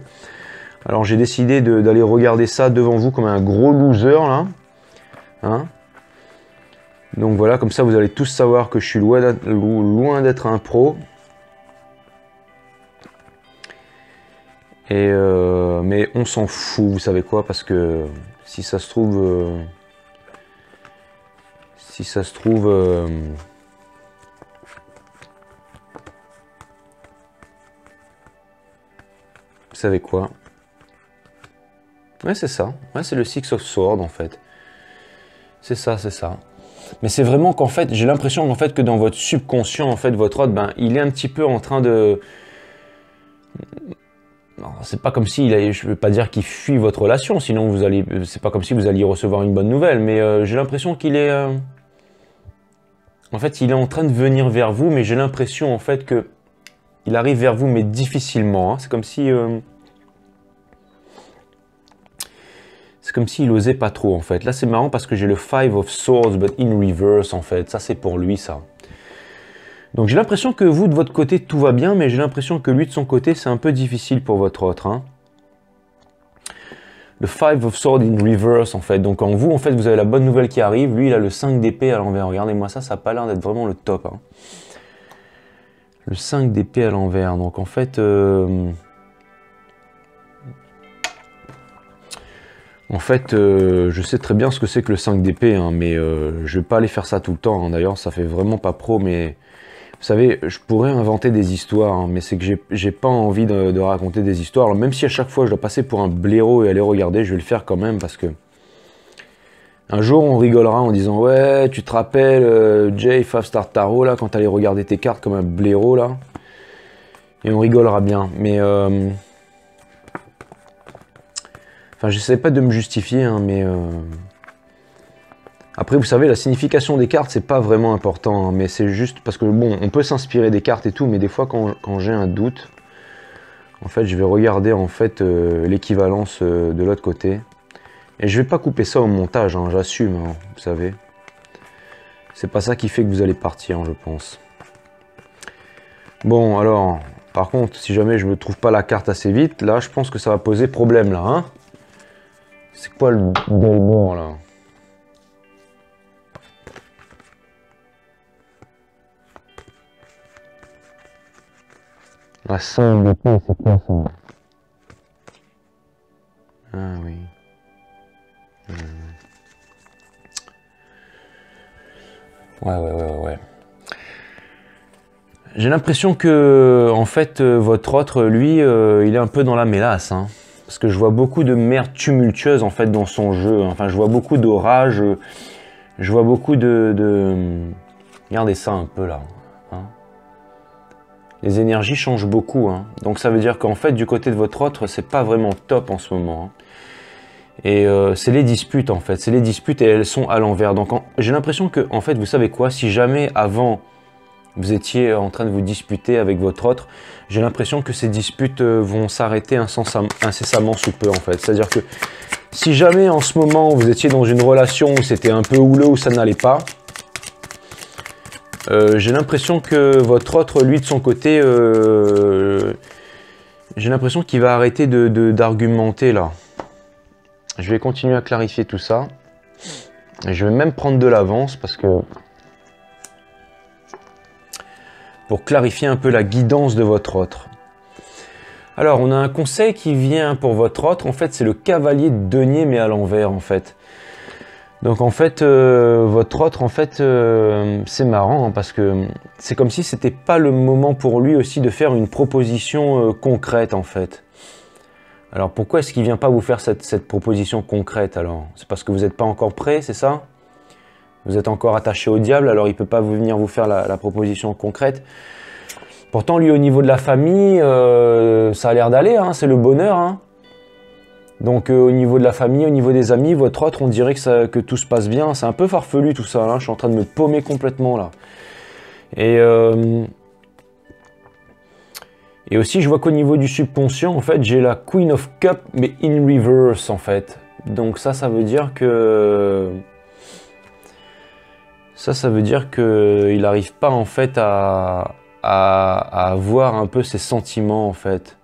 Speaker 1: Alors j'ai décidé d'aller regarder ça devant vous comme un gros loser là. Hein Donc voilà, comme ça vous allez tous savoir que je suis loin d'être un pro. Euh, mais on s'en fout, vous savez quoi, parce que si ça se trouve, euh, si ça se trouve, euh, vous savez quoi Ouais, c'est ça. Ouais, c'est le Six of Swords en fait. C'est ça, c'est ça. Mais c'est vraiment qu'en fait, j'ai l'impression qu'en fait que dans votre subconscient, en fait, votre autre, ben, il est un petit peu en train de c'est pas comme si, je veux pas dire qu'il fuit votre relation, sinon vous allez, c'est pas comme si vous alliez recevoir une bonne nouvelle, mais euh, j'ai l'impression qu'il est, euh, en fait, il est en train de venir vers vous, mais j'ai l'impression en fait que il arrive vers vous, mais difficilement. Hein. C'est comme si, euh, c'est comme s'il osait pas trop en fait. Là, c'est marrant parce que j'ai le Five of Swords, but in reverse en fait. Ça, c'est pour lui, ça. Donc j'ai l'impression que vous, de votre côté, tout va bien, mais j'ai l'impression que lui, de son côté, c'est un peu difficile pour votre autre. Hein. Le Five of Swords in reverse, en fait. Donc en vous, en fait, vous avez la bonne nouvelle qui arrive. Lui, il a le 5 d'épée à l'envers. Regardez-moi ça, ça n'a pas l'air d'être vraiment le top. Hein. Le 5 d'épée à l'envers. Donc en fait... Euh, en fait, euh, je sais très bien ce que c'est que le 5 d'épée, hein, mais euh, je vais pas aller faire ça tout le temps. D'ailleurs, ça fait vraiment pas pro, mais vous savez, je pourrais inventer des histoires, hein, mais c'est que j'ai pas envie de, raconter des histoires. même si à chaque fois je dois passer pour un blaireau et aller regarder, je vais le faire quand même parce que un jour on rigolera en disant ouais, tu te rappelles euh, Jay Five Star Tarot là quand t'allais regarder tes cartes comme un blaireau là, et on rigolera bien. Mais euh... enfin, j'essaie pas de me justifier, hein, mais euh, après, vous savez, la signification des cartes, c'est pas vraiment important, hein, mais c'est juste parce que, bon, on peut s'inspirer des cartes et tout, mais des fois, quand, j'ai un doute, en fait, je vais regarder, en fait, euh, l'équivalence euh, de l'autre côté. Et je vais pas couper ça au montage, hein, j'assume, hein, vous savez. C'est pas ça qui fait que vous allez partir, je pense. Bon, alors, par contre, si jamais je ne trouve pas la carte assez vite, là, je pense que ça va poser problème, là, C'est quoi le bon là La somme de paix, c'est quoi ça Ah oui. Hmm. Ouais, ouais, ouais, ouais. J'ai l'impression que, en fait, euh, votre autre, lui, euh, il est un peu dans la mélasse. Hein. Parce que je vois beaucoup de merde tumultueuse, en fait, dans son jeu. Enfin, je vois beaucoup d'orage. Je vois beaucoup de, de... Regardez ça un peu, là les énergies changent beaucoup. Hein. Donc ça veut dire qu'en fait, du côté de votre autre, c'est pas vraiment top en ce moment. Hein. Et euh, c'est les disputes en fait, c'est les disputes et elles sont à l'envers. Donc j'ai l'impression que, en fait, vous savez quoi, si jamais avant vous étiez en train de vous disputer avec votre autre, j'ai l'impression que ces disputes euh, vont s'arrêter incessamment sous peu en fait. C'est-à-dire que si jamais en ce moment vous étiez dans une relation où c'était un peu houleux, où ça n'allait pas, euh, j'ai l'impression que votre autre, lui, de son côté, euh, j'ai l'impression qu'il va arrêter d'argumenter là. Je vais continuer à clarifier tout ça. je vais même prendre de l'avance parce que... Pour clarifier un peu la guidance de votre autre. Alors, on a un conseil qui vient pour votre autre. En fait, c'est le cavalier de denier, mais à l'envers, en fait. Donc en fait, euh, votre autre, en fait, euh, c'est marrant hein, parce que c'est comme si c'était pas le moment pour lui aussi de faire une proposition euh, concrète en fait. Alors pourquoi est-ce qu'il vient pas vous faire cette, proposition concrète alors? C'est parce que vous n'êtes pas encore prêt, c'est ça? Vous êtes encore attaché au diable, alors il ne peut pas venir vous faire la, proposition concrète. Pourtant, lui, au niveau de la famille, euh, ça a l'air d'aller, hein, c'est le bonheur. Hein. Donc euh, au niveau de la famille, au niveau des amis, votre autre, on dirait que, tout se passe bien. C'est un peu farfelu tout ça, là. je suis en train de me paumer complètement là. Et euh, et aussi, je vois qu'au niveau du subconscient, en fait, j'ai la Queen of Cup, mais in reverse, en fait. Donc ça, ça veut dire que... Ça, ça veut dire qu'il n'arrive pas, en fait, à, à, avoir un peu ses sentiments, en fait.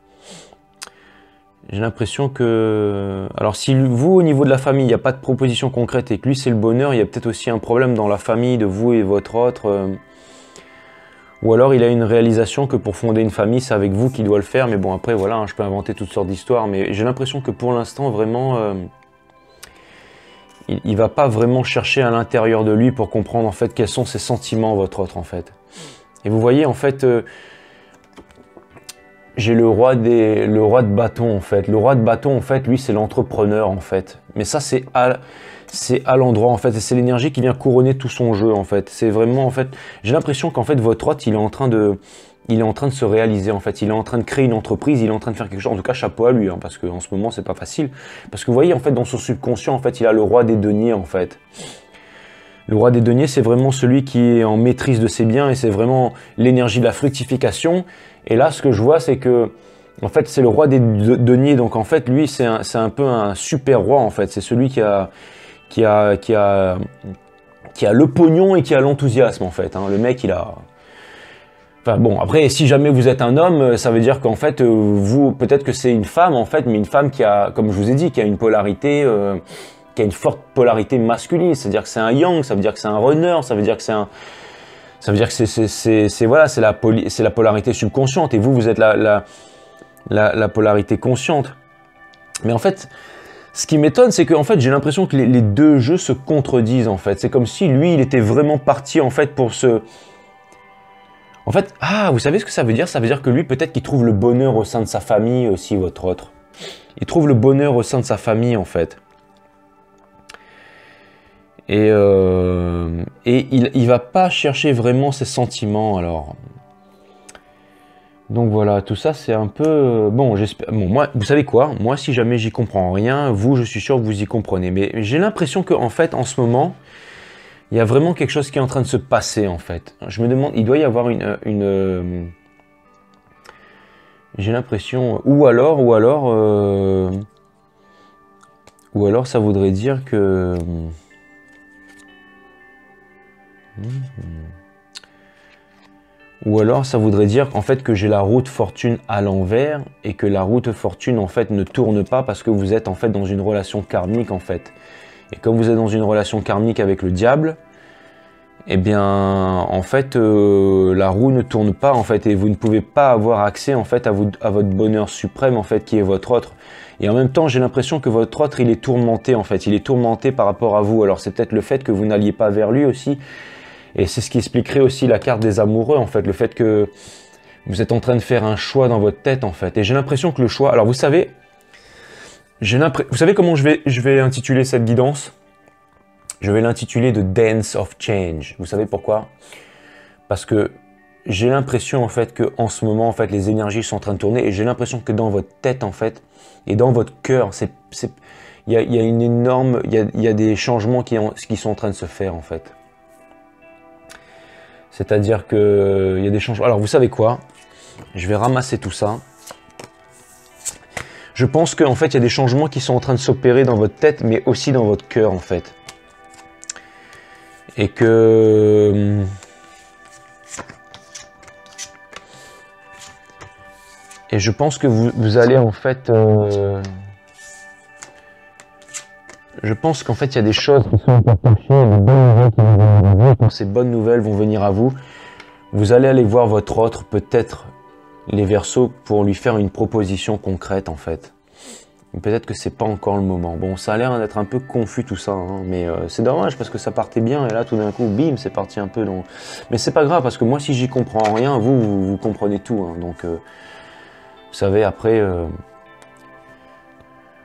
Speaker 1: J'ai l'impression que... Alors si vous, au niveau de la famille, il n'y a pas de proposition concrète et que lui, c'est le bonheur, il y a peut-être aussi un problème dans la famille de vous et votre autre. Euh, ou alors il a une réalisation que pour fonder une famille, c'est avec vous qu'il doit le faire. Mais bon, après, voilà, hein, je peux inventer toutes sortes d'histoires. Mais j'ai l'impression que pour l'instant, vraiment, euh, il, ne va pas vraiment chercher à l'intérieur de lui pour comprendre en fait quels sont ses sentiments, votre autre en fait. Et vous voyez, en fait, euh, j'ai le roi des, le roi de bâton en fait. Le roi de bâton en fait, lui, c'est l'entrepreneur en fait. Mais ça, c'est à c'est à l'endroit en fait, c'est l'énergie qui vient couronner tout son jeu en fait. C'est vraiment en fait, j'ai l'impression qu'en fait votre hôte il est en train de, il est en train de se réaliser en fait, il est en train de créer une entreprise, il est en train de faire quelque chose. En tout cas, chapeau à lui, hein, parce qu'en ce moment c'est pas facile. Parce que vous voyez en fait dans son subconscient en fait, il a le roi des deniers en fait. Le roi des deniers, c'est vraiment celui qui est en maîtrise de ses biens et c'est vraiment l'énergie de la fructification. Et là, ce que je vois, c'est que en fait, c'est le roi des deniers. Donc en fait, lui, c'est un, un, peu un super roi en fait. C'est celui qui a qui a, qui a, qui a le pognon et qui a l'enthousiasme en fait. Hein. Le mec, il a. Bon, après, si jamais vous êtes un homme, ça veut dire qu'en fait, euh, vous, peut-être que c'est une femme en fait, mais une femme qui a, comme je vous ai dit, qui a une polarité, euh, qui a une forte polarité masculine. C'est-à-dire que c'est un yang, ça veut dire que c'est un runner, ça veut dire que c'est un, ça veut dire que c'est, voilà, c'est la, la polarité subconsciente. Et vous, vous êtes la, la, la, la polarité consciente. Mais en fait, ce qui m'étonne, c'est qu'en fait, j'ai l'impression que les, deux jeux se contredisent, en fait. C'est comme si lui, il était vraiment parti, en fait, pour se... En fait, ah, vous savez ce que ça veut dire? Ça veut dire que lui, peut-être qu'il trouve le bonheur au sein de sa famille aussi, votre autre. Il trouve le bonheur au sein de sa famille, en fait. Et, euh, et il, il va pas chercher vraiment ses sentiments, alors... Donc voilà, tout ça c'est un peu... Euh, bon, j'espère... Bon, moi, vous savez quoi? Moi, si jamais j'y comprends rien, vous, je suis sûr que vous y comprenez. Mais j'ai l'impression qu'en fait, en ce moment, il y a vraiment quelque chose qui est en train de se passer, en fait. Je me demande, il doit y avoir une... Euh, euh, j'ai l'impression... Ou alors, ou alors... ou alors, ça voudrait dire que... Hmm. Ou alors ça voudrait dire en fait que j'ai la route fortune à l'envers et que la route fortune en fait ne tourne pas parce que vous êtes en fait dans une relation karmique en fait. Et comme vous êtes dans une relation karmique avec le diable, eh bien en fait euh, la roue ne tourne pas en fait et vous ne pouvez pas avoir accès en fait à, à votre bonheur suprême en fait qui est votre autre. Et en même temps j'ai l'impression que votre autre il est tourmenté en fait, il est tourmenté par rapport à vous. Alors c'est peut-être le fait que vous n'alliez pas vers lui aussi et c'est ce qui expliquerait aussi la carte des amoureux, en fait, le fait que vous êtes en train de faire un choix dans votre tête, en fait. Et j'ai l'impression que le choix... Alors vous savez, j'ai vous savez comment je vais, je vais intituler cette guidance? Je vais l'intituler de Dance of Change. Vous savez pourquoi? Parce que j'ai l'impression en fait que en ce moment en fait les énergies sont en train de tourner et j'ai l'impression que dans votre tête en fait et dans votre cœur c'est il y a, une énorme il y a, des changements qui, qui sont en train de se faire en fait c'est-à-dire qu'il euh, y a des changements. Alors vous savez quoi? Je vais ramasser tout ça. Je pense qu'en fait, il y a des changements qui sont en train de s'opérer dans votre tête, mais aussi dans votre cœur, en fait. Et que... Euh, et je pense que vous, allez en fait... Euh, je pense qu'en fait, il y a des choses qui sont attachées, des bonnes nouvelles qui vont venir à vous. Ces bonnes nouvelles vont venir à vous, vous allez aller voir votre autre, peut-être les versos, pour lui faire une proposition concrète, en fait. Peut-être que c'est pas encore le moment. Bon, ça a l'air d'être un peu confus tout ça, hein, mais euh, c'est dommage parce que ça partait bien et là tout d'un coup, bim, c'est parti un peu. Donc... Mais c'est pas grave parce que moi, si j'y comprends rien, vous, vous, comprenez tout. Hein, donc, euh, vous savez, après, euh,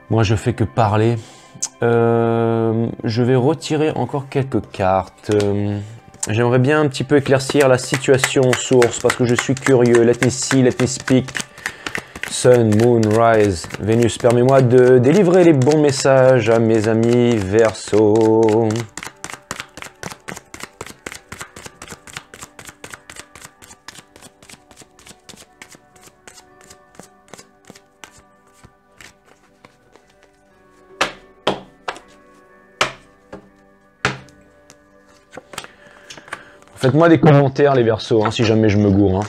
Speaker 1: Moi, je fais que parler. Je vais retirer encore quelques cartes. J'aimerais bien un petit peu éclaircir la situation source parce que je suis curieux. Let me see, let me speak. Sun, Moon, Rise, Vénus, permets-moi de délivrer les bons messages à mes amis Verseau. Faites-moi des commentaires, les versos, hein, si jamais je me gourre. Hein.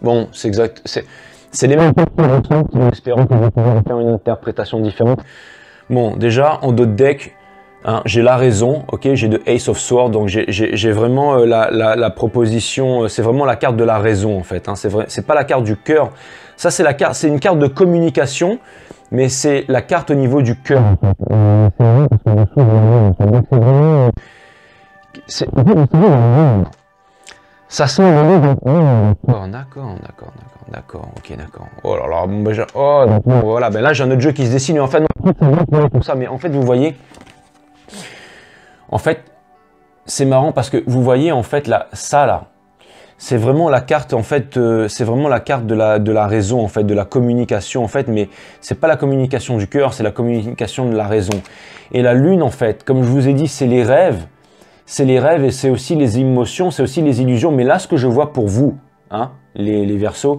Speaker 1: Bon, c'est exact. C'est les mêmes qui espérons que vous pouvez faire une interprétation différente. Bon, déjà, en d'autres decks, hein, j'ai la raison, ok J'ai de Ace of Swords, donc j'ai vraiment euh, la, proposition, euh, c'est vraiment la carte de la raison, en fait. Hein, c'est pas la carte du cœur. Ça, c'est la carte, c'est une carte de communication, mais c'est la carte au niveau du cœur. Euh, c'est c'est vraiment... Ça sent le D'accord, d'accord, d'accord, d'accord, ok, d'accord. Oh là là, ben, oh, voilà, ben là j'ai un autre jeu qui se dessine, en fait, non, pour ça, mais en fait, vous voyez, en fait, c'est marrant parce que vous voyez, en fait, là, ça, là, c'est vraiment la carte, en fait, euh, c'est vraiment la carte de la, de la raison, en fait, de la communication, en fait, mais c'est pas la communication du cœur, c'est la communication de la raison. Et la lune, en fait, comme je vous ai dit, c'est les rêves, c'est les rêves et c'est aussi les émotions, c'est aussi les illusions. Mais là, ce que je vois pour vous, hein, les, les versos,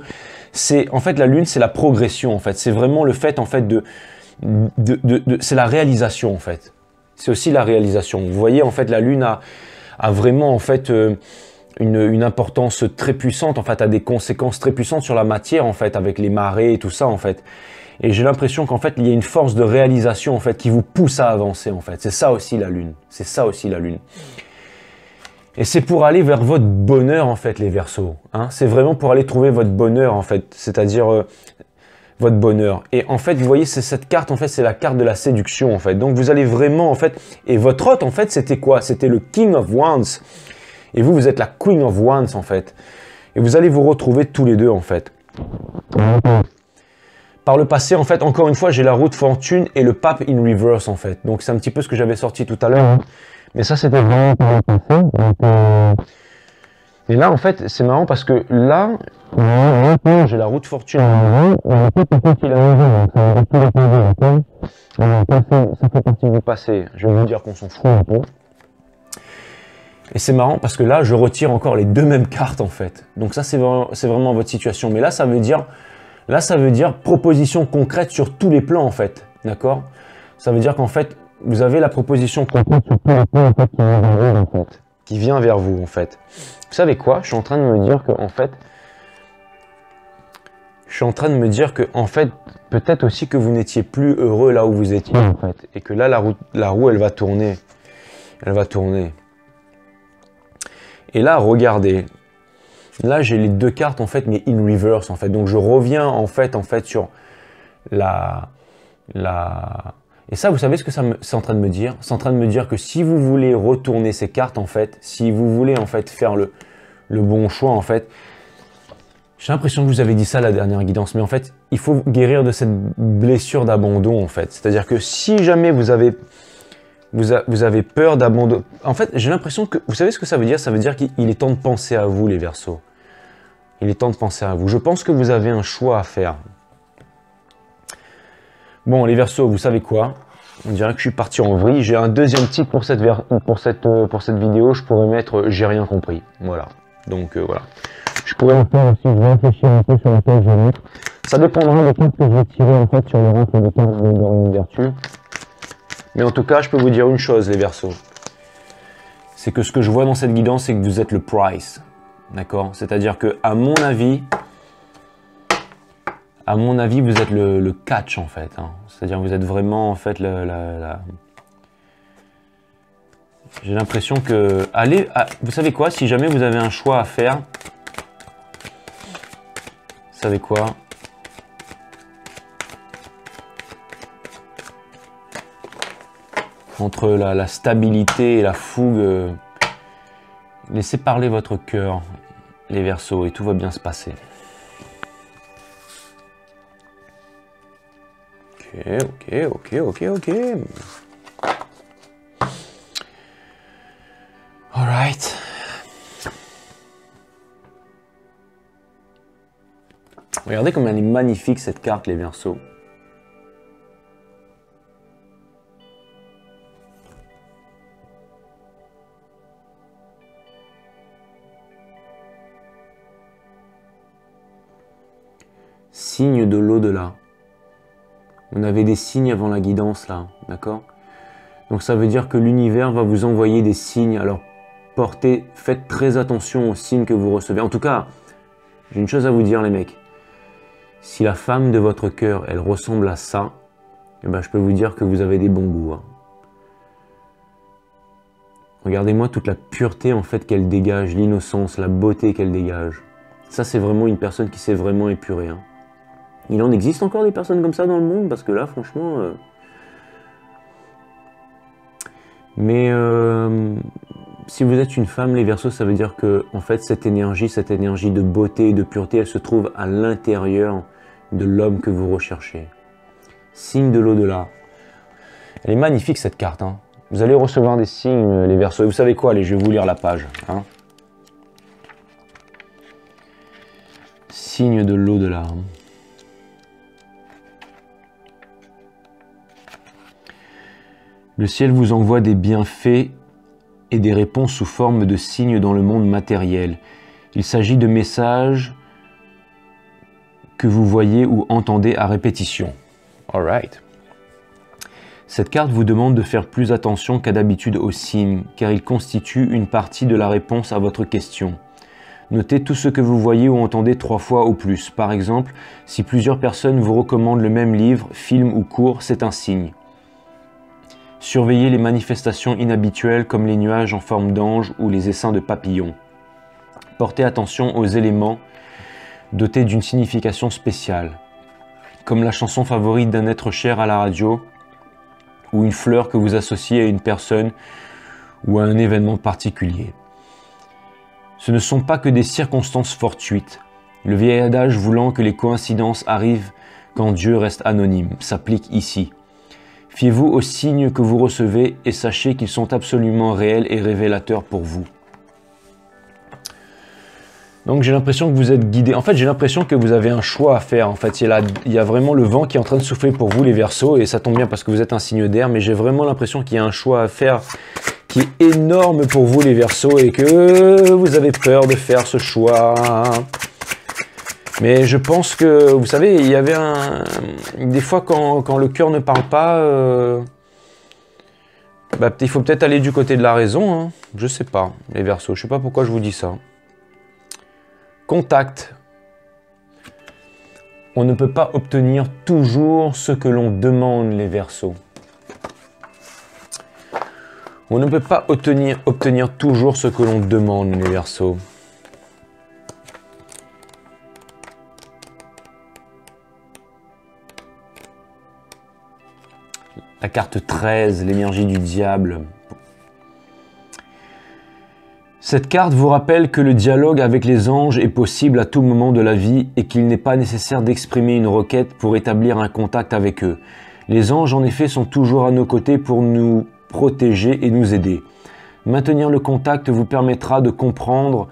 Speaker 1: c'est en fait la lune, c'est la progression en fait. C'est vraiment le fait en fait de, de, c'est la réalisation en fait. C'est aussi la réalisation. Vous voyez en fait la lune a, a vraiment en fait euh, une, une, importance très puissante en fait, a des conséquences très puissantes sur la matière en fait, avec les marées et tout ça en fait. Et j'ai l'impression qu'en fait, il y a une force de réalisation en fait qui vous pousse à avancer en fait. C'est ça aussi la lune. C'est ça aussi la lune. Et c'est pour aller vers votre bonheur en fait, les Verseaux. Hein. C'est vraiment pour aller trouver votre bonheur en fait, c'est-à-dire euh, votre bonheur. Et en fait, vous voyez, cette carte en fait, c'est la carte de la séduction en fait. Donc vous allez vraiment en fait, et votre hôte en fait, c'était quoi? C'était le King of Wands. Et vous, vous êtes la Queen of Wands en fait. Et vous allez vous retrouver tous les deux en fait. Par le passé, en fait, encore une fois, j'ai la route fortune et le pape in reverse, en fait. Donc, c'est un petit peu ce que j'avais sorti tout à l'heure. Hein. Mais ça, c'était vraiment par le. Euh, et là, en fait, c'est marrant parce que là, j'ai la route fortune. Ça fait partie du passé. Je vais vous dire qu'on s'en fout un peu. Et c'est marrant parce que là, je retire encore les deux mêmes cartes, en fait. Donc ça, c'est vraiment votre situation. Mais là, ça veut dire Là, ça veut dire proposition concrète sur tous les plans, en fait. D'accord? Ça veut dire qu'en fait, vous avez la proposition concrète sur tous les plans, en fait, qui vient vers vous, en fait. Qui vient vers vous, en fait. Vous savez quoi? Je suis en train de me dire que, en fait, je suis en train de me dire que, en fait, peut-être aussi que vous n'étiez plus heureux là où vous étiez, en fait. Et que là, la roue, la roue, elle va tourner. Elle va tourner. Et là, regardez, Là, j'ai les deux cartes en fait, mais in reverse en fait. Donc je reviens en fait, en fait sur la, la. Et ça, vous savez ce que ça c'est en train de me dire? C'est en train de me dire que si vous voulez retourner ces cartes en fait, si vous voulez en fait faire le, le bon choix en fait, j'ai l'impression que vous avez dit ça la dernière guidance, mais en fait, il faut guérir de cette blessure d'abandon en fait. C'est-à-dire que si jamais vous avez vous, avez peur d'abandonner. En fait, j'ai l'impression que. Vous savez ce que ça veut dire? Ça veut dire qu'il est temps de penser à vous, les versos. Il est temps de penser à vous. Je pense que vous avez un choix à faire. Bon, les versos, vous savez quoi? On dirait que je suis parti en vrille. J'ai un deuxième titre pour cette, pour cette, euh, pour cette vidéo. Je pourrais mettre euh, J'ai rien compris. Voilà. Donc euh, voilà. Je pourrais en faire aussi. Je vais réfléchir un peu sur laquelle je vais mettre. Ça dépendra des cartes que je vais tirer en fait sur le des cartes de Vertu. Mais en tout cas, je peux vous dire une chose, les versos. C'est que ce que je vois dans cette guidance, c'est que vous êtes le price. D'accord C'est-à-dire que, à mon avis, à mon avis, vous êtes le, catch, en fait. Hein. C'est-à-dire que vous êtes vraiment, en fait, la... J'ai l'impression que... Allez, ah, vous savez quoi? Si jamais vous avez un choix à faire, vous savez quoi? Entre la, stabilité et la fougue. Euh, laissez parler votre cœur, les versos, et tout va bien se passer. Ok. ok, ok, ok, ok. Alright. Regardez comme elle est magnifique cette carte, les versos. Signe de l'au-delà. On avait des signes avant la guidance là, d'accord? Donc ça veut dire que l'univers va vous envoyer des signes. Alors portez, faites très attention aux signes que vous recevez. En tout cas, j'ai une chose à vous dire les mecs. Si la femme de votre cœur, elle ressemble à ça, eh ben, je peux vous dire que vous avez des bons goûts. Hein. Regardez-moi toute la pureté en fait qu'elle dégage, l'innocence, la beauté qu'elle dégage. Ça, c'est vraiment une personne qui s'est vraiment épurée. Hein. Il en existe encore des personnes comme ça dans le monde Parce que là, franchement... Euh, mais euh, si vous êtes une femme, les versos, ça veut dire que en fait, cette énergie, cette énergie de beauté et de pureté, elle se trouve à l'intérieur de l'homme que vous recherchez. Signe de l'au-delà. Elle est magnifique cette carte. Hein. Vous allez recevoir des signes, les versos. Et vous savez quoi Allez, je vais vous lire la page. Hein. Signe de l'au-delà. Le ciel vous envoie des bienfaits et des réponses sous forme de signes dans le monde matériel. Il s'agit de messages que vous voyez ou entendez à répétition. Cette carte vous demande de faire plus attention qu'à d'habitude aux signes, car ils constituent une partie de la réponse à votre question. Notez tout ce que vous voyez ou entendez trois fois ou plus. Par exemple, si plusieurs personnes vous recommandent le même livre, film ou cours, c'est un signe. Surveillez les manifestations inhabituelles comme les nuages en forme d'ange ou les essaims de papillons. Portez attention aux éléments dotés d'une signification spéciale, comme la chanson favorite d'un être cher à la radio ou une fleur que vous associez à une personne ou à un événement particulier. Ce ne sont pas que des circonstances fortuites. Le vieil adage voulant que les coïncidences arrivent quand Dieu reste anonyme s'applique ici. Fiez-vous aux signes que vous recevez et sachez qu'ils sont absolument réels et révélateurs pour vous. Donc j'ai l'impression que vous êtes guidé. En fait, j'ai l'impression que vous avez un choix à faire. En fait, il y, a vraiment le vent qui est en train de souffler pour vous, les Verseaux, et ça tombe bien parce que vous êtes un signe d'air. Mais j'ai vraiment l'impression qu'il y a un choix à faire qui est énorme pour vous, les Verseaux, et que vous avez peur de faire ce choix. Mais je pense que, vous savez, il y avait un... Des fois, quand, le cœur ne parle pas, euh, bah, il faut peut-être aller du côté de la raison. Hein. Je sais pas, les versos. Je sais pas pourquoi je vous dis ça. Contact. On ne peut pas obtenir toujours ce que l'on demande, les versos. On ne peut pas obtenir, obtenir toujours ce que l'on demande, les versos. La carte 13, l'énergie du diable. Cette carte vous rappelle que le dialogue avec les anges est possible à tout moment de la vie et qu'il n'est pas nécessaire d'exprimer une requête pour établir un contact avec eux. Les anges en effet sont toujours à nos côtés pour nous protéger et nous aider. Maintenir le contact vous permettra de comprendre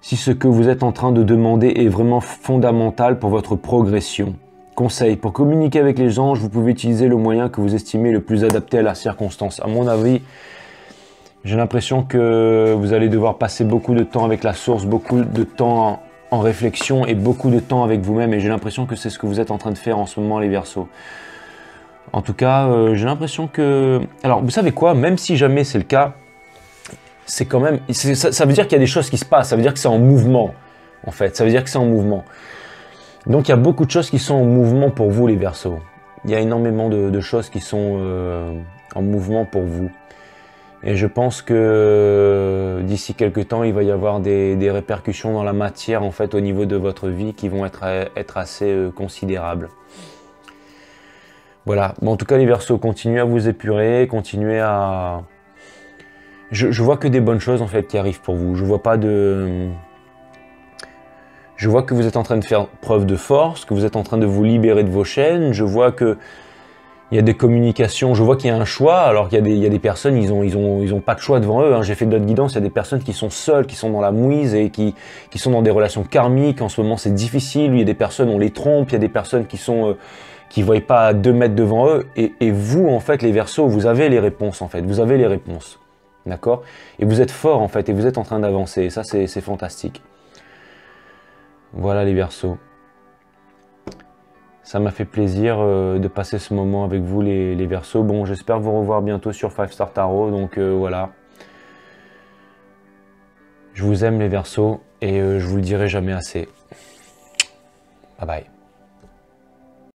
Speaker 1: si ce que vous êtes en train de demander est vraiment fondamental pour votre progression. Conseil, pour communiquer avec les anges, vous pouvez utiliser le moyen que vous estimez le plus adapté à la circonstance. À mon avis, j'ai l'impression que vous allez devoir passer beaucoup de temps avec la source, beaucoup de temps en réflexion et beaucoup de temps avec vous-même. Et j'ai l'impression que c'est ce que vous êtes en train de faire en ce moment, les Verseaux. En tout cas, euh, j'ai l'impression que... Alors, vous savez quoi? Même si jamais c'est le cas, c'est quand même... Ça, ça veut dire qu'il y a des choses qui se passent. Ça veut dire que c'est en mouvement, en fait. Ça veut dire que c'est en mouvement. Donc il y a beaucoup de choses qui sont en mouvement pour vous les Verseaux. Il y a énormément de, choses qui sont euh, en mouvement pour vous. Et je pense que euh, d'ici quelques temps, il va y avoir des, répercussions dans la matière en fait au niveau de votre vie qui vont être, assez euh, considérables. Voilà. en tout cas, les Verseaux, continuez à vous épurer, continuez à. Je, vois que des bonnes choses en fait qui arrivent pour vous. Je vois pas de je vois que vous êtes en train de faire preuve de force, que vous êtes en train de vous libérer de vos chaînes. Je vois que il y a des communications. Je vois qu'il y a un choix, alors qu'il y, a des personnes, ils n'ont ils ont, ils ont pas de choix devant eux. Hein. J'ai fait d'autres guidances, il y a des personnes qui sont seules, qui sont dans la mouise et qui, qui sont dans des relations karmiques. En ce moment, c'est difficile. Il y a des personnes, on les trompe. Il y a des personnes qui sont... Euh, qui ne voient pas deux mètres devant eux. Et, et, vous, en fait, les versos, vous avez les réponses, en fait. Vous avez les réponses. D'accord? Et vous êtes fort, en fait, et vous êtes en train d'avancer. Et ça, c'est fantastique. Voilà les versos. Ça m'a fait plaisir euh, de passer ce moment avec vous les, les versos. Bon, j'espère vous revoir bientôt sur 5 Star Tarot. Donc euh, voilà. Je vous aime les versos et euh, je vous le dirai jamais assez. Bye bye.